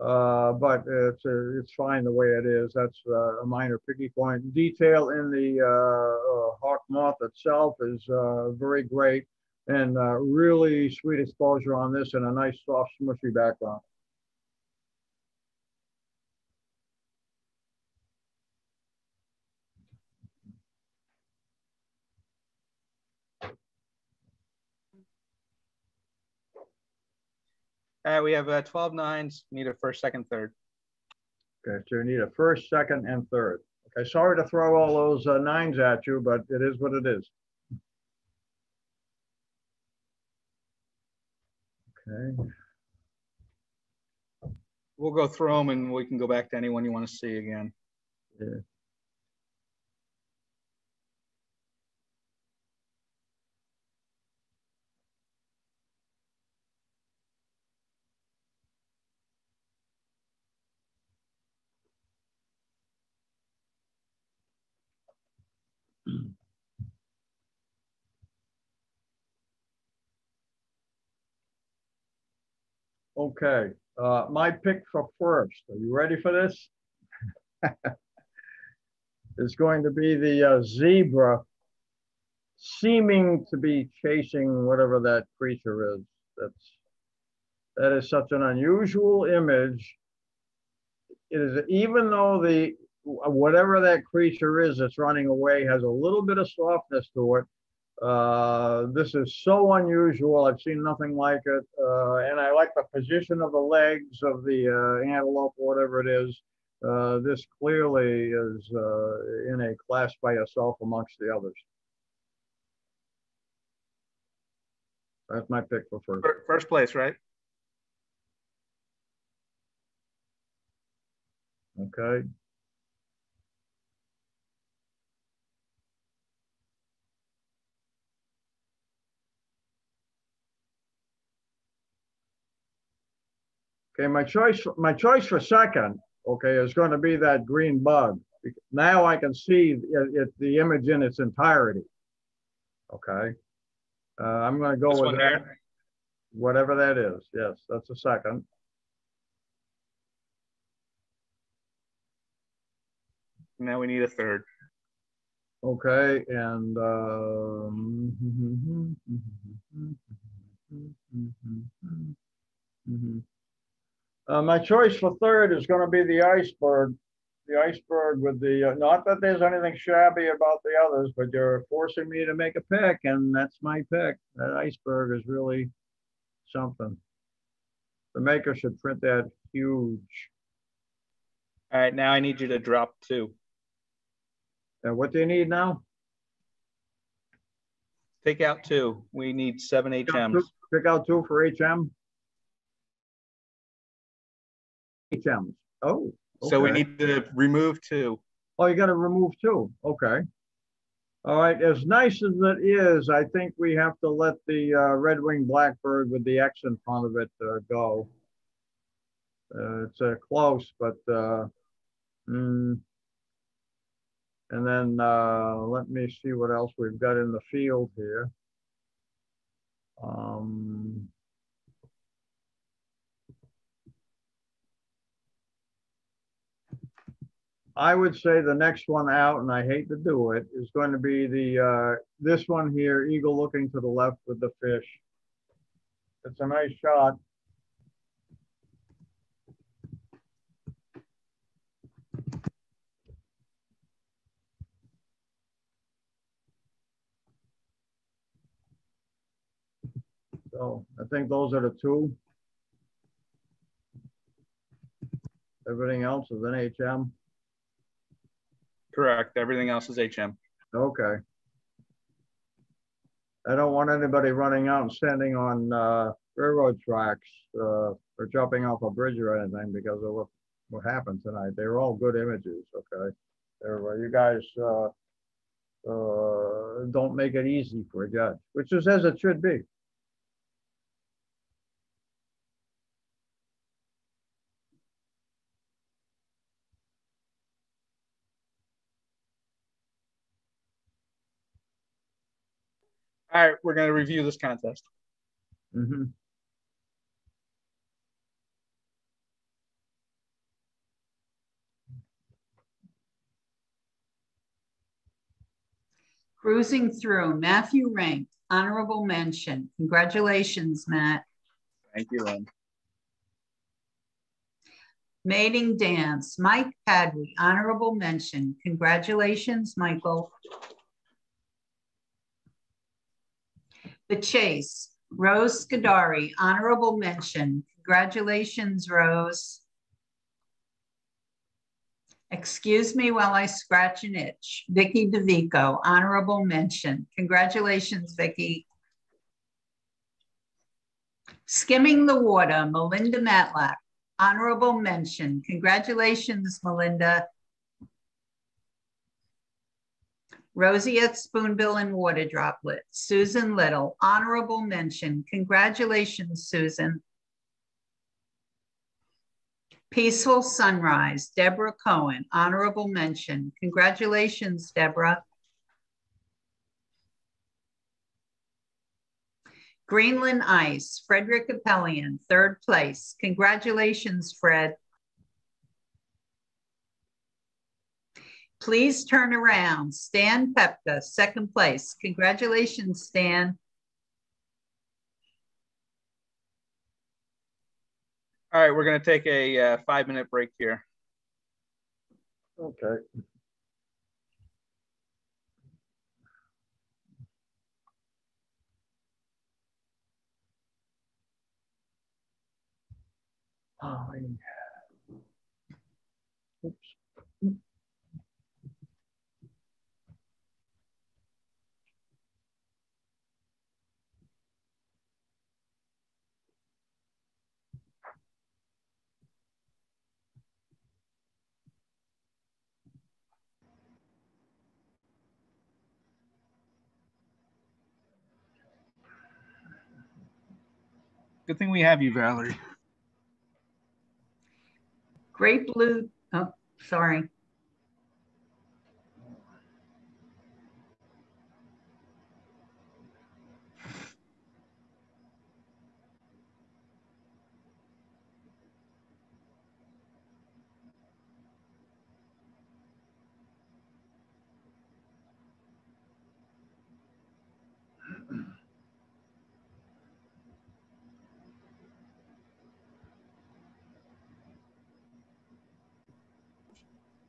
uh, but it's uh, it's fine the way it is. That's uh, a minor picky point. Detail in the uh, uh, hawk moth itself is very great and really sweet exposure on this and a nice soft smushy background. Uh, we have uh, 12 nines, need a first, second, third. Okay, so you need a first, second, and third. Okay, sorry to throw all those uh, nines at you, but it is what it is. Okay. We'll go through them and we can go back to anyone you want to see again. Yeah. Okay, uh, my pick for first. Are you ready for this? is going to be the uh, zebra seeming to be chasing whatever that creature is. That's that is such an unusual image. It is even though the whatever that creature is that's running away has a little bit of softness to it. Uh, this is so unusual. I've seen nothing like it. Uh, and I like the position of the legs of the uh, antelope, whatever it is. Uh, this clearly is uh, in a class by itself amongst the others. That's my pick for first. First place, right? Okay. Okay, my choice, my choice for second, okay, is going to be that green bug. Now I can see it, it, the image in its entirety. Okay, uh, I'm going to go This with that. there? whatever that is. Yes, that's a second. Now we need a third. Okay, and um, uh, my choice for third is going to be the iceberg. The iceberg with the uh, not that there's anything shabby about the others, but you're forcing me to make a pick, and that's my pick. That iceberg is really something. The maker should print that huge. All right, now I need you to drop two. And what do you need now? Take out two. We need seven HMs. Pick out two for HM. HMs. Oh. So we need to remove two. Oh, you got to remove two. Okay. All right. As nice as it is, I think we have to let the uh, red winged blackbird with the X in front of it uh, go. Uh, it's uh, close, but uh, mm, and then uh, let me see what else we've got in the field here. Um, I would say the next one out, and I hate to do it, is going to be the uh, this one here, eagle looking to the left with the fish. It's a nice shot. So I think those are the two. Everything else is an HM. Correct. Everything else is HM. Okay. I don't want anybody running out and standing on uh, railroad tracks uh, or jumping off a bridge or anything because of what, what happened tonight. They were all good images, okay? Uh, you guys uh, uh, don't make it easy for a judge, which is as it should be. All right, we're going to review this contest. Mhm. Cruising through, Matthew Rank, honorable mention. Congratulations, Matt. Thank you, Lynn. Mating Dance, Mike Padwy, honorable mention. Congratulations, Michael. The Chase, Rose Scudari, honorable mention. Congratulations, Rose. Excuse me while I scratch an itch. Vicky DeVico, honorable mention. Congratulations, Vicky. Skimming the Water, Melinda Matlack, honorable mention. Congratulations, Melinda. Roseate Spoonbill and Water Droplet, Susan Little, honorable mention. Congratulations, Susan. Peaceful Sunrise, Deborah Cohen, honorable mention. Congratulations, Deborah. Greenland Ice, Frederick Appelian, third place. Congratulations, Fred. Please turn around. Stan Pepka, second place. Congratulations, Stan. All right, we're going to take a uh, five minute break here. Okay. Oh, Good thing we have you, Valerie. Great blue, oh, sorry.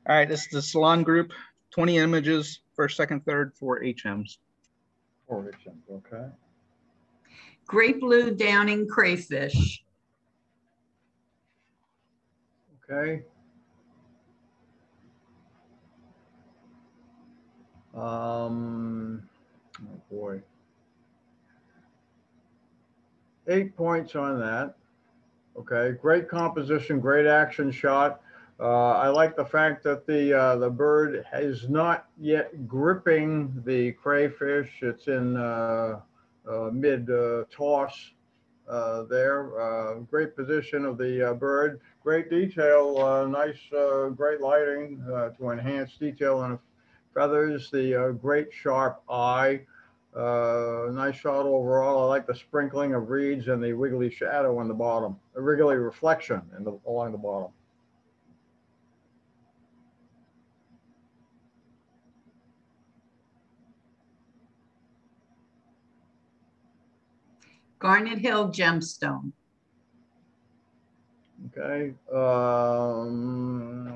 All right, this is the salon group, 20 images, first, second, third, four HMs. Four HMs, okay. Great blue downing crayfish. Okay. Um, oh boy. Eight points on that. Okay, great composition, great action shot. Uh, I like the fact that the uh, the bird is not yet gripping the crayfish. It's in uh, uh mid uh, toss uh, there. great position of the bird. Great detail. nice, great lighting to enhance detail on the feathers. The great sharp eye. nice shot overall. I like the sprinkling of reeds and the wiggly shadow on the bottom, a wiggly reflection the, along the bottom. Garnet Hill gemstone. Okay. Um,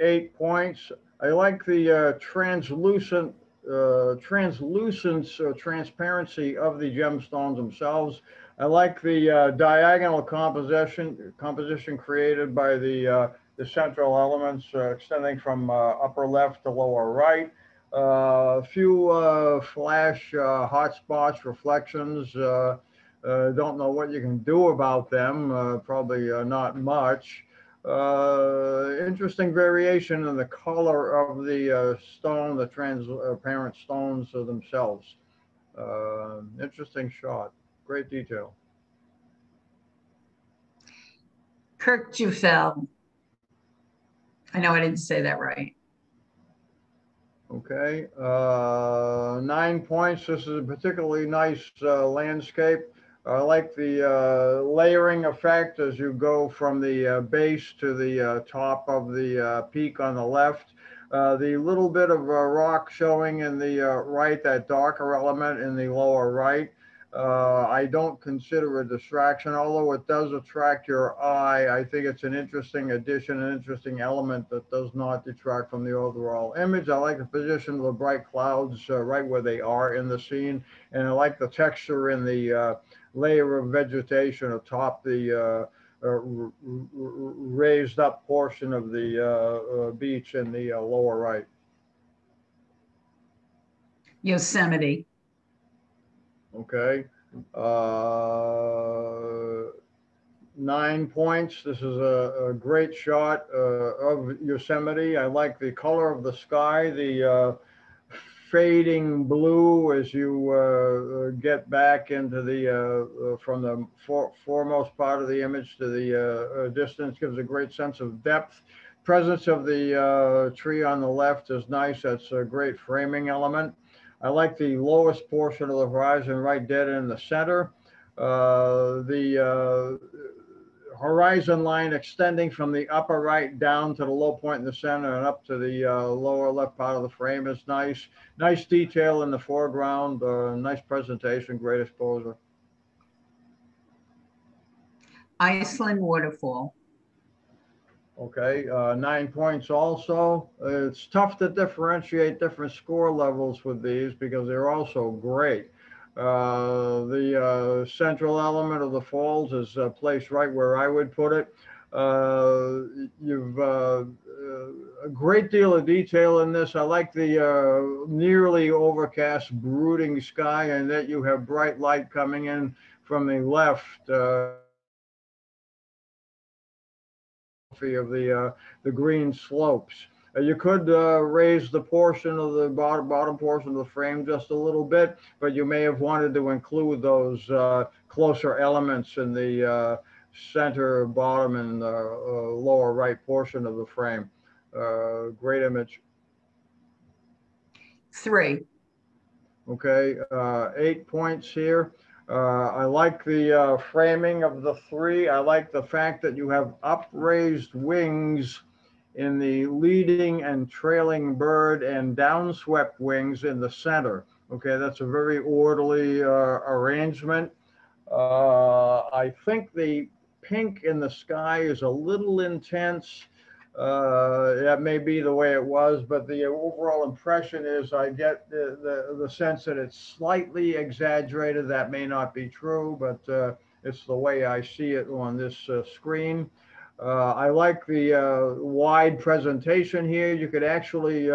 eight points. I like the uh, translucent, uh, translucence, uh, transparency of the gemstones themselves. I like the uh, diagonal composition, composition created by the uh, the central elements uh, extending from upper left to lower right. A uh, few uh, flash uh, hotspots, reflections. Uh, uh, don't know what you can do about them. Uh, probably not much. interesting variation in the color of the stone, the transparent stones themselves. interesting shot. Great detail. Kirkjufell. I know I didn't say that right. Okay, uh, nine points. This is a particularly nice uh, landscape. I like the uh, layering effect as you go from the uh, base to the uh, top of the uh, peak on the left. the little bit of rock showing in the right, that darker element in the lower right. Uh, I don't consider a distraction, although it does attract your eye. I think it's an interesting addition, an interesting element that does not detract from the overall image. I like the position of the bright clouds uh, right where they are in the scene. And I like the texture in the uh, layer of vegetation atop the uh, uh, raised up portion of the uh, beach in the lower right. Yosemite. Okay. Uh, nine points. This is a, a great shot uh, of Yosemite. I like the color of the sky, the uh, fading blue as you uh, get back into the, uh, uh, from the for, foremost part of the image to the distance gives a great sense of depth. Presence of the tree on the left is nice. That's a great framing element. I like the lowest portion of the horizon right dead in the center. Uh, the uh, horizon line extending from the upper right down to the low point in the center and up to the uh, lower left part of the frame is nice. Nice detail in the foreground, uh, nice presentation, great exposure. Iceland waterfall. Okay, uh, nine points also. It's tough to differentiate different score levels with these because they're also great. Uh, the uh, central element of the falls is uh, placed right where I would put it. Uh, you've uh, a great deal of detail in this. I like the nearly overcast, brooding sky, and that you have bright light coming in from the left of the uh, the green slopes. Uh, you could uh, raise the portion of the bottom, bottom portion of the frame just a little bit, but you may have wanted to include those uh, closer elements in the uh, center, bottom, and uh, lower right portion of the frame. great image. Three. Okay, eight points here. Uh, I like the uh, framing of the three. I like the fact that you have upraised wings in the leading and trailing bird and downswept wings in the center. Okay, that's a very orderly uh, arrangement. Uh, I think the pink in the sky is a little intense. Uh, that may be the way it was, but the overall impression is I get the, the, the sense that it's slightly exaggerated. That may not be true, but uh, it's the way I see it on this uh, screen. Uh, I like the uh, wide presentation here. You could actually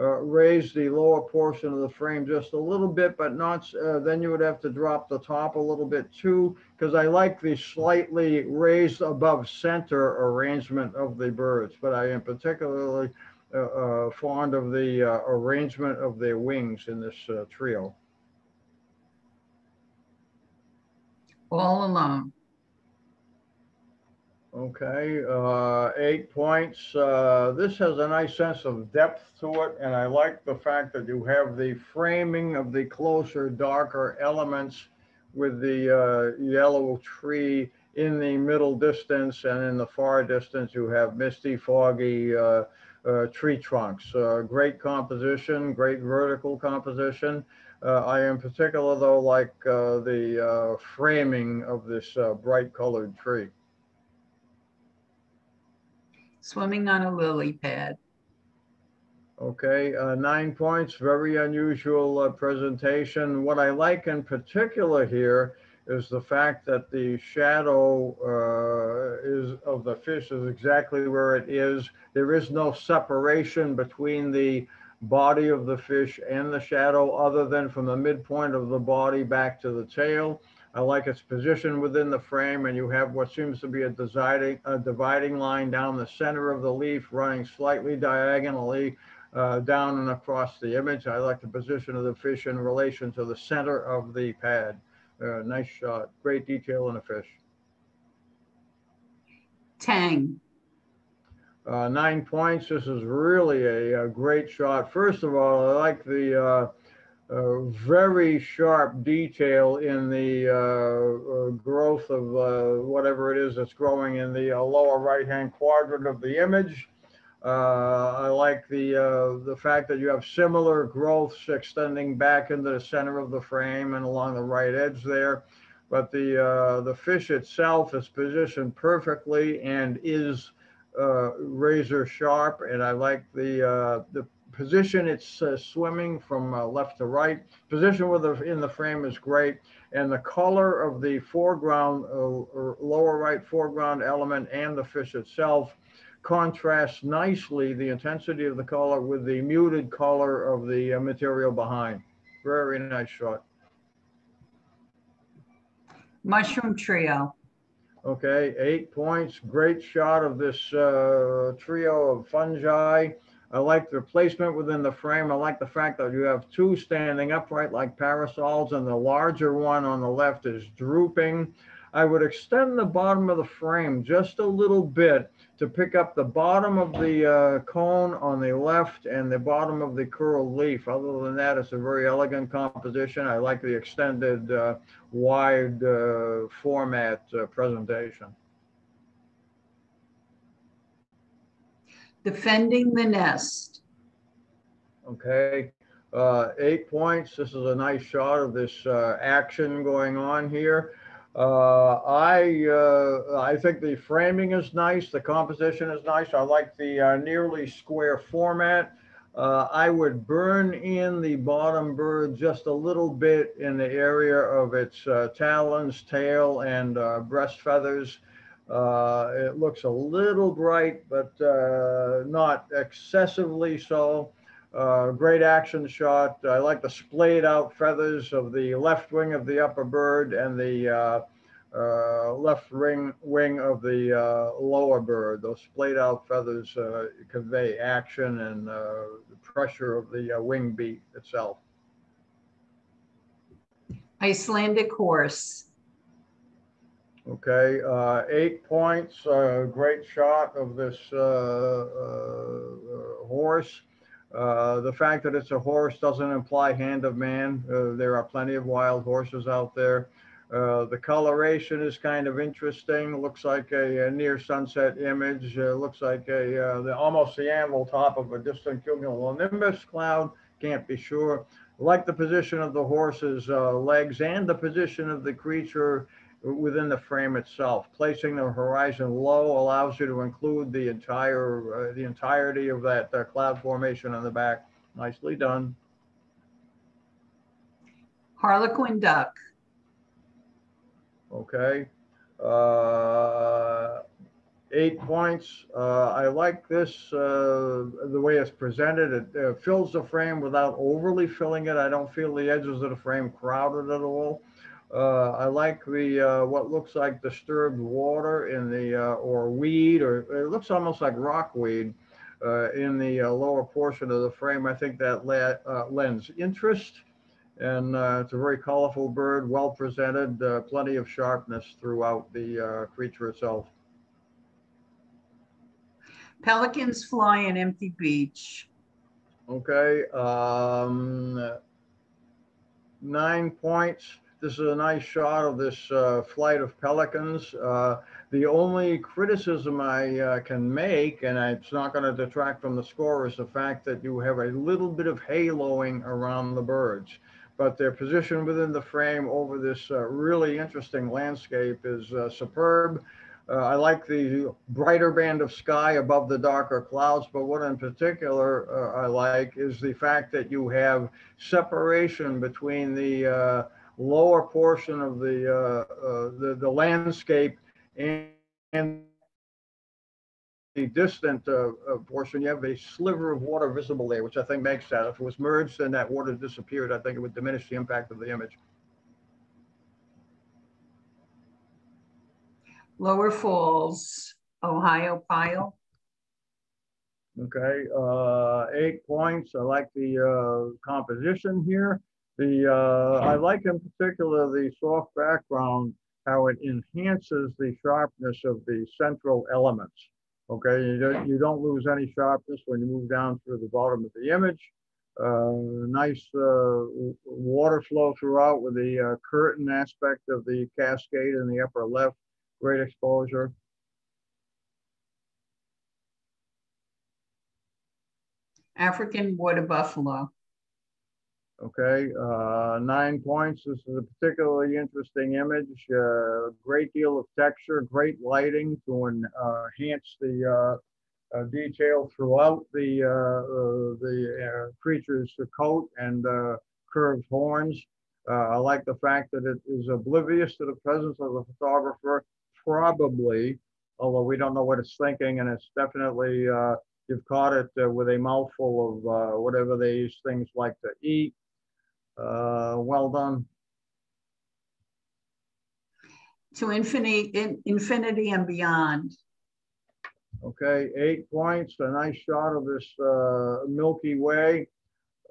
uh, raise the lower portion of the frame just a little bit, but not, uh, then you would have to drop the top a little bit too, because I like the slightly raised above center arrangement of the birds, but I am particularly uh, uh fond of the uh, arrangement of their wings in this trio. All alone. Okay, uh, eight points. Uh, this has a nice sense of depth to it, and I like the fact that you have the framing of the closer, darker elements with the uh, yellow tree in the middle distance, and in the far distance, you have misty, foggy uh, uh, tree trunks. Uh, great composition, great vertical composition. I in particular, though, like the framing of this bright colored tree swimming on a lily pad. Okay, uh, nine points, very unusual uh, presentation. What I like in particular here is the fact that the shadow uh, is of the fish is exactly where it is. There is no separation between the body of the fish and the shadow other than from the midpoint of the body back to the tail. I like its position within the frame and you have what seems to be a dividing, a dividing line down the center of the leaf running slightly diagonally uh, down and across the image. I like the position of the fish in relation to the center of the pad. Uh, nice shot, great detail in a fish. Tang. Uh, nine points. This is really a, a, great shot. First of all, I like the very sharp detail in the uh, uh, growth of uh, whatever it is that's growing in the uh, lower right-hand quadrant of the image. Uh, I like the the fact that you have similar growths extending back into the center of the frame and along the right edge there. But the the fish itself is positioned perfectly and is razor sharp. And I like the the position it's uh, swimming from uh, left to right. Position with the, in the frame is great. And the color of the foreground, uh, lower right foreground element and the fish itself contrasts nicely the intensity of the color with the muted color of the uh, material behind. Very nice shot. Mushroom trio. Okay, eight points. Great shot of this uh, trio of fungi. I like the placement within the frame. I like the fact that you have two standing upright like parasols and the larger one on the left is drooping. I would extend the bottom of the frame just a little bit to pick up the bottom of the uh, cone on the left and the bottom of the curled leaf. Other than that, it's a very elegant composition. I like the extended uh, wide uh, format uh, presentation. Defending the nest. Okay, uh, eight points. This is a nice shot of this uh, action going on here. Uh, I uh, I think the framing is nice. The composition is nice. I like the uh, nearly square format. Uh, I would burn in the bottom bird just a little bit in the area of its uh, talons, tail, and uh, breast feathers. Uh, it looks a little bright, but uh, not excessively so. Uh, great action shot. I like the splayed out feathers of the left wing of the upper bird and the uh, left ring, wing of the uh, lower bird. Those splayed out feathers uh, convey action and uh, the pressure of the uh, wing beat itself. Icelandic horse. Okay, uh, eight points, great shot of this horse. the fact that it's a horse doesn't imply hand of man. there are plenty of wild horses out there. Uh, the coloration is kind of interesting. Looks like a, a near sunset image. Uh, looks like a uh, the, almost the anvil top of a distant cumulonimbus cloud. Can't be sure. Like the position of the horse's uh, legs and the position of the creature within the frame itself. Placing the horizon low allows you to include the entire uh, the entirety of that cloud formation on the back. Nicely done. Harlequin duck. Okay. Uh, eight points. Uh, I like this, uh, the way it's presented. It uh, fills the frame without overly filling it. I don't feel the edges of the frame crowded at all. Uh, I like the uh, what looks like disturbed water in the or weed, or it looks almost like rockweed in the lower portion of the frame. I think that lends interest. And uh, it's a very colorful bird, well presented, uh, plenty of sharpness throughout the uh, creature itself. Pelicans fly an empty beach. Okay, um, nine points. This is a nice shot of this uh, flight of pelicans. Uh, the only criticism I uh, can make, and it's not going to detract from the score, is the fact that you have a little bit of haloing around the birds but their position within the frame over this uh, really interesting landscape is uh, superb. Uh, I like the brighter band of sky above the darker clouds, but what in particular I like is the fact that you have separation between the lower portion of the, uh, the, the landscape and, and the distant uh, uh, portion, you have a sliver of water visible there, which I think makes that. If it was merged and that water disappeared, I think it would diminish the impact of the image. Lower Falls, Ohiopyle. Okay, uh, eight points. I like the uh, composition here. The uh, I like in particular the soft background, how it enhances the sharpness of the central elements. Okay, you don't, you don't lose any sharpness when you move down through the bottom of the image. Uh, nice uh, water flow throughout with the uh, curtain aspect of the cascade in the upper left. Great exposure. African water buffalo. Okay, uh, nine points. This is a particularly interesting image. Uh, great deal of texture, great lighting to uh, enhance the uh, uh, detail throughout the uh, the creature's coat and curved horns. I like the fact that it is oblivious to the presence of the photographer, probably, although we don't know what it's thinking, and it's definitely you've caught it with a mouthful of whatever these things like to eat. Uh, well done. To infinity, in, infinity and beyond. Okay, eight points. A nice shot of this uh, Milky Way.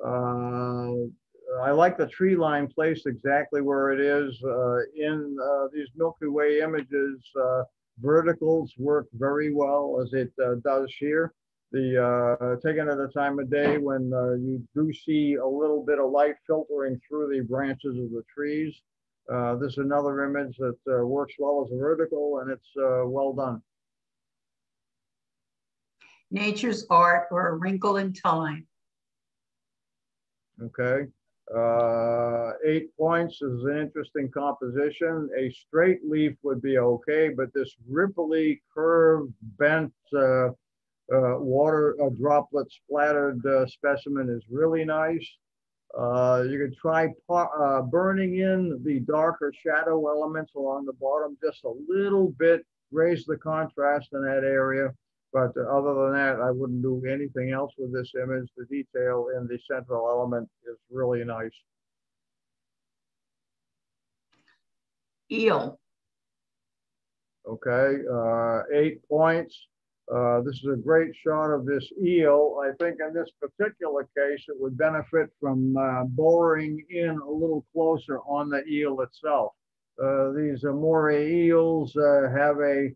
Uh, I like the tree line placed exactly where it is. Uh, in uh, these Milky Way images, uh, verticals work very well as it uh, does here the uh, taken at a time of day when uh, you do see a little bit of light filtering through the branches of the trees. Uh, this is another image that uh, works well as a vertical and it's uh, well done. Nature's Art or A Wrinkle in Time. Okay. Uh, eight points is an interesting composition. A straight leaf would be okay, but this ripply, curved, bent, water uh, droplet splattered uh, specimen is really nice. Uh, you could try uh, burning in the darker shadow elements along the bottom just a little bit, raise the contrast in that area. But other than that, I wouldn't do anything else with this image. The detail in the central element is really nice. Eel. Okay, uh, eight points. Uh, this is a great shot of this eel. I think in this particular case, it would benefit from uh, boring in a little closer on the eel itself. Uh, these moray eels uh, have a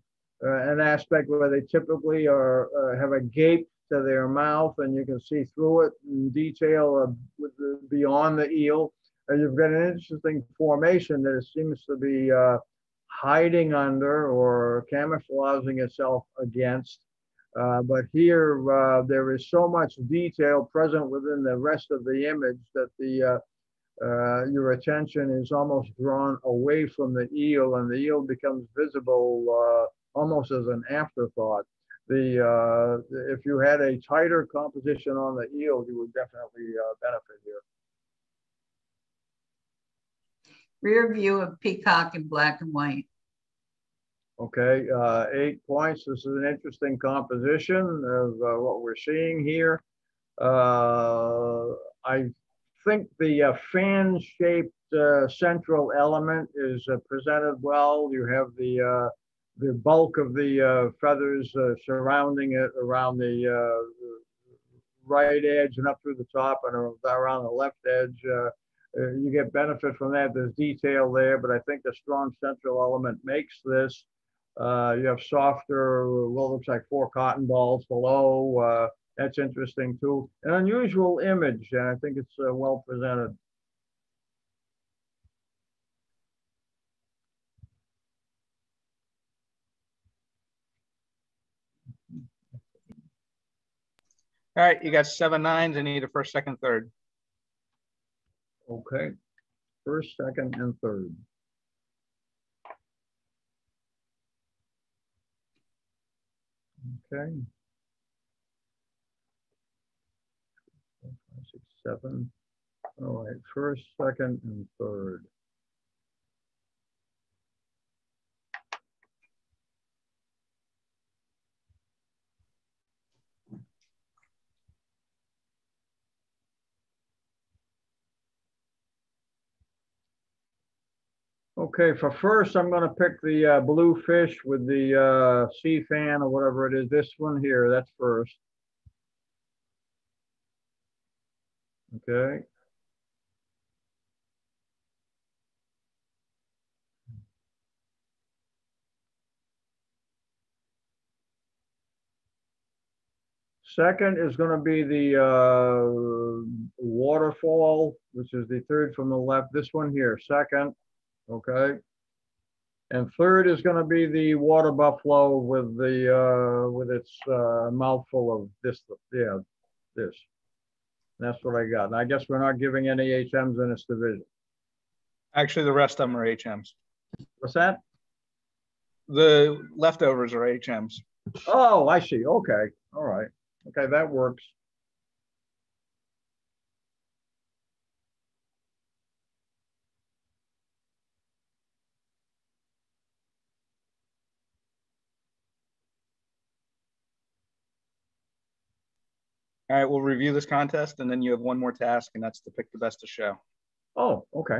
uh, an aspect where they typically are have a gape to their mouth, and you can see through it in detail the, beyond the eel. And you've got an interesting formation that seems to be hiding under or camouflaging itself against. Uh, but here uh, there is so much detail present within the rest of the image that the uh, uh your attention is almost drawn away from the eel and the eel becomes visible uh, almost as an afterthought. The uh, if you had a tighter composition on the eel, you would definitely benefit here. Rear view of peacock in black and white. Okay, uh, eight points. This is an interesting composition of uh, what we're seeing here. Uh, I think the uh, fan-shaped uh, central element is uh, presented well. You have the the bulk of the feathers surrounding it around the right edge and up through the top and around the left edge. you get benefit from that. There's detail there, but I think the strong central element makes this uh, you have softer, well, looks like four cotton balls below. Uh, that's interesting too. An unusual image, and I think it's uh, well presented. All right, you got seven nines. I need a first, second, third. Okay, first, second, and third. Okay. Five, six, seven. All right, first, second, and third. Okay, for first, I'm gonna pick the uh, blue fish with the uh, sea fan or whatever it is. This one here, that's first. Okay. Second is going to be the uh, waterfall, which is the third from the left. This one here, second okay? And third is going to be the water buffalo with the uh, with its uh, mouthful of this, yeah, this. That's what I got. And I guess we're not giving any HMs in this division. Actually, the rest of them are HMs. What's that? The leftovers are HMs. Oh, I see. Okay. All right. Okay, that works. All right, we'll review this contest and then you have one more task and that's to pick the best of show. Oh, okay.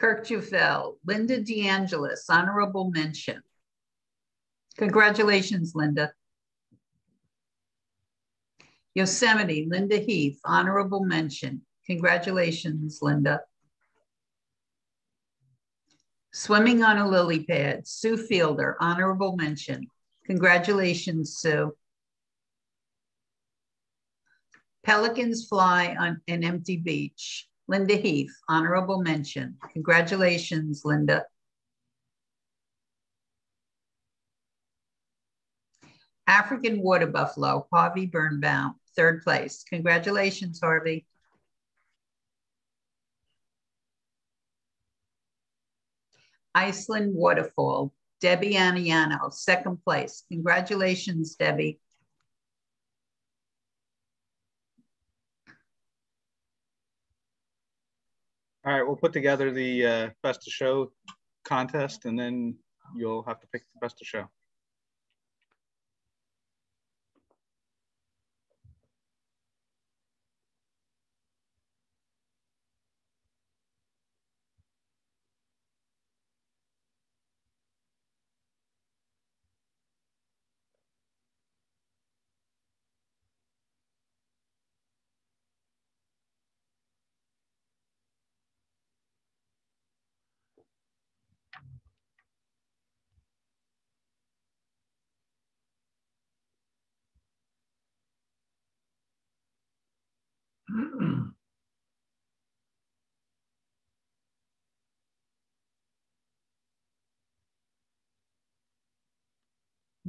Kirkjufell, Linda DeAngelis, honorable mention. Congratulations, Linda. Yosemite, Linda Heath, honorable mention. Congratulations, Linda. Swimming on a lily pad, Sue Fielder, honorable mention. Congratulations, Sue. Pelicans fly on an empty beach. Linda Heath, honorable mention. Congratulations, Linda. African water buffalo, Harvey Birnbaum, third place. Congratulations, Harvey. Iceland waterfall, Debbie Aniano, second place. Congratulations, Debbie. All right, we'll put together the uh, best of show contest and then you'll have to pick the best of show.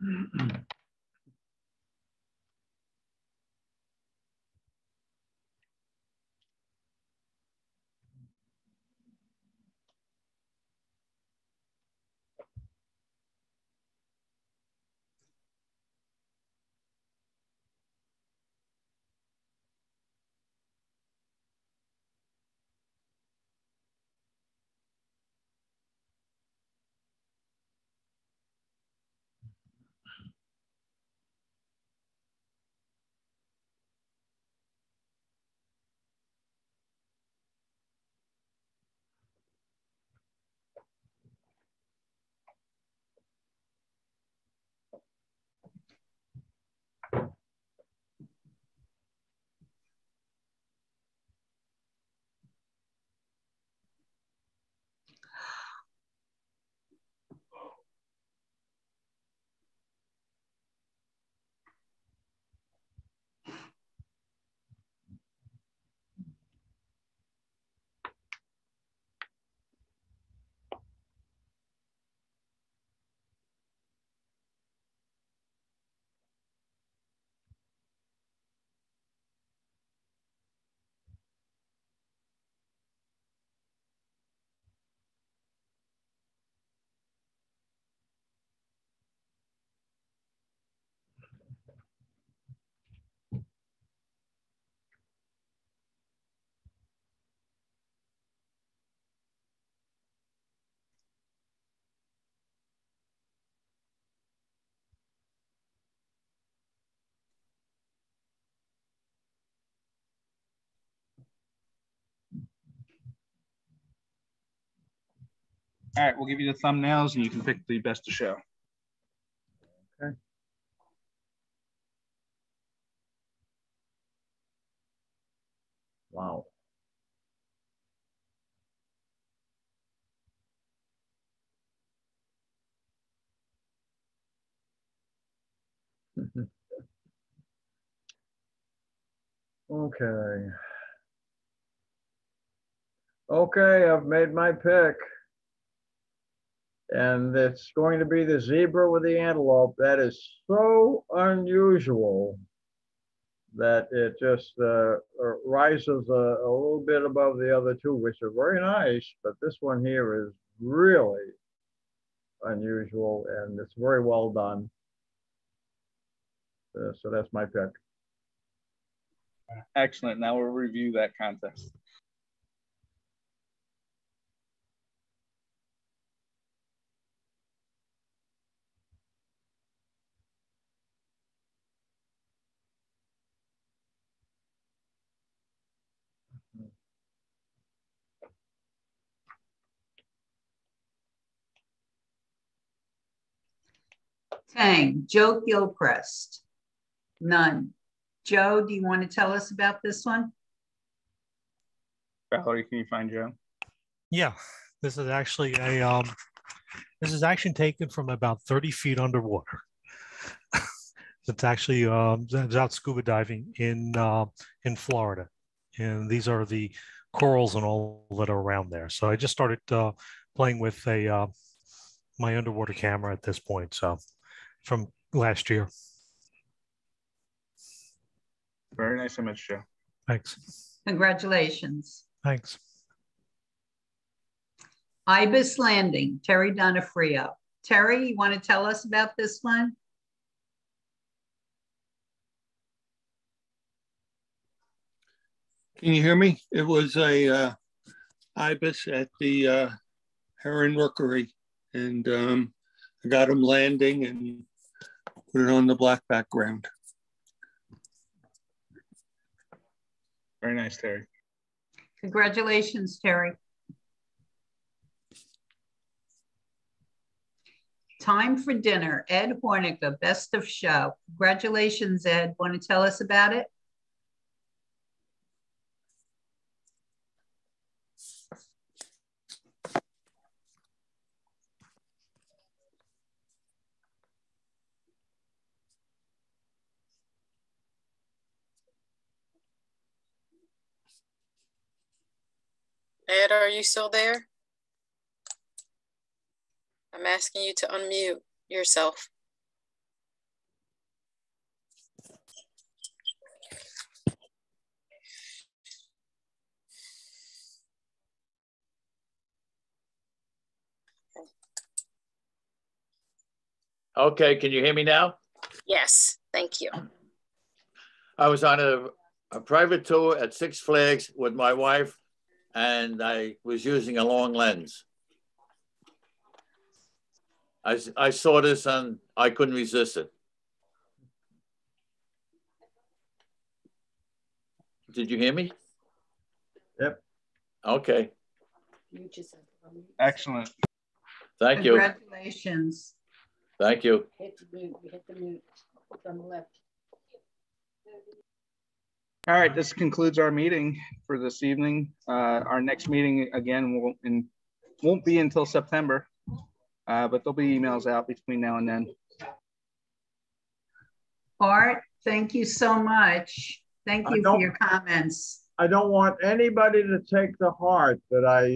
嗯 All right, we'll give you the thumbnails and you can pick the best to show. Okay. Wow. Okay. Okay, I've made my pick. And it's going to be the zebra with the antelope. That is so unusual that it just uh, uh, rises a, a little bit above the other two, which are very nice. But this one here is really unusual and it's very well done. Uh, so that's my pick. Excellent. Now we'll review that contest. Tang, Joe Gilchrist. None. Joe, do you want to tell us about this one? Valerie, can you find Joe? Yeah, this is actually a um, this is actually taken from about 30 feet underwater. it's actually um, it's out scuba diving in uh, in Florida, and these are the corals and all that are around there. So I just started uh, playing with a uh, my underwater camera at this point. So from last year. Very nice image, Joe. Thanks. Congratulations. Thanks. Ibis Landing, Terry Donofrio. Terry, you want to tell us about this one? Can you hear me? It was a uh, ibis at the uh, Heron Rookery, and um, I got him landing and put it on the black background. Very nice, Terry. Congratulations, Terry. Time for dinner. Ed Hornica, best of show. Congratulations, Ed. Want to tell us about it? Ed, are you still there? I'm asking you to unmute yourself. Okay, can you hear me now? Yes, thank you. I was on a, a private tour at Six Flags with my wife, and I was using a long lens. I, I saw this and I couldn't resist it. Did you hear me? Yep. Okay, Excellent. thank you, Congratulations. thank you. Hit the mute, hit the mute on the left. All right, this concludes our meeting for this evening. Uh, our next meeting again won't in, won't be until September, uh, but there'll be emails out between now and then. Art, thank you so much. Thank you for your comments. I don't want anybody to take to heart that I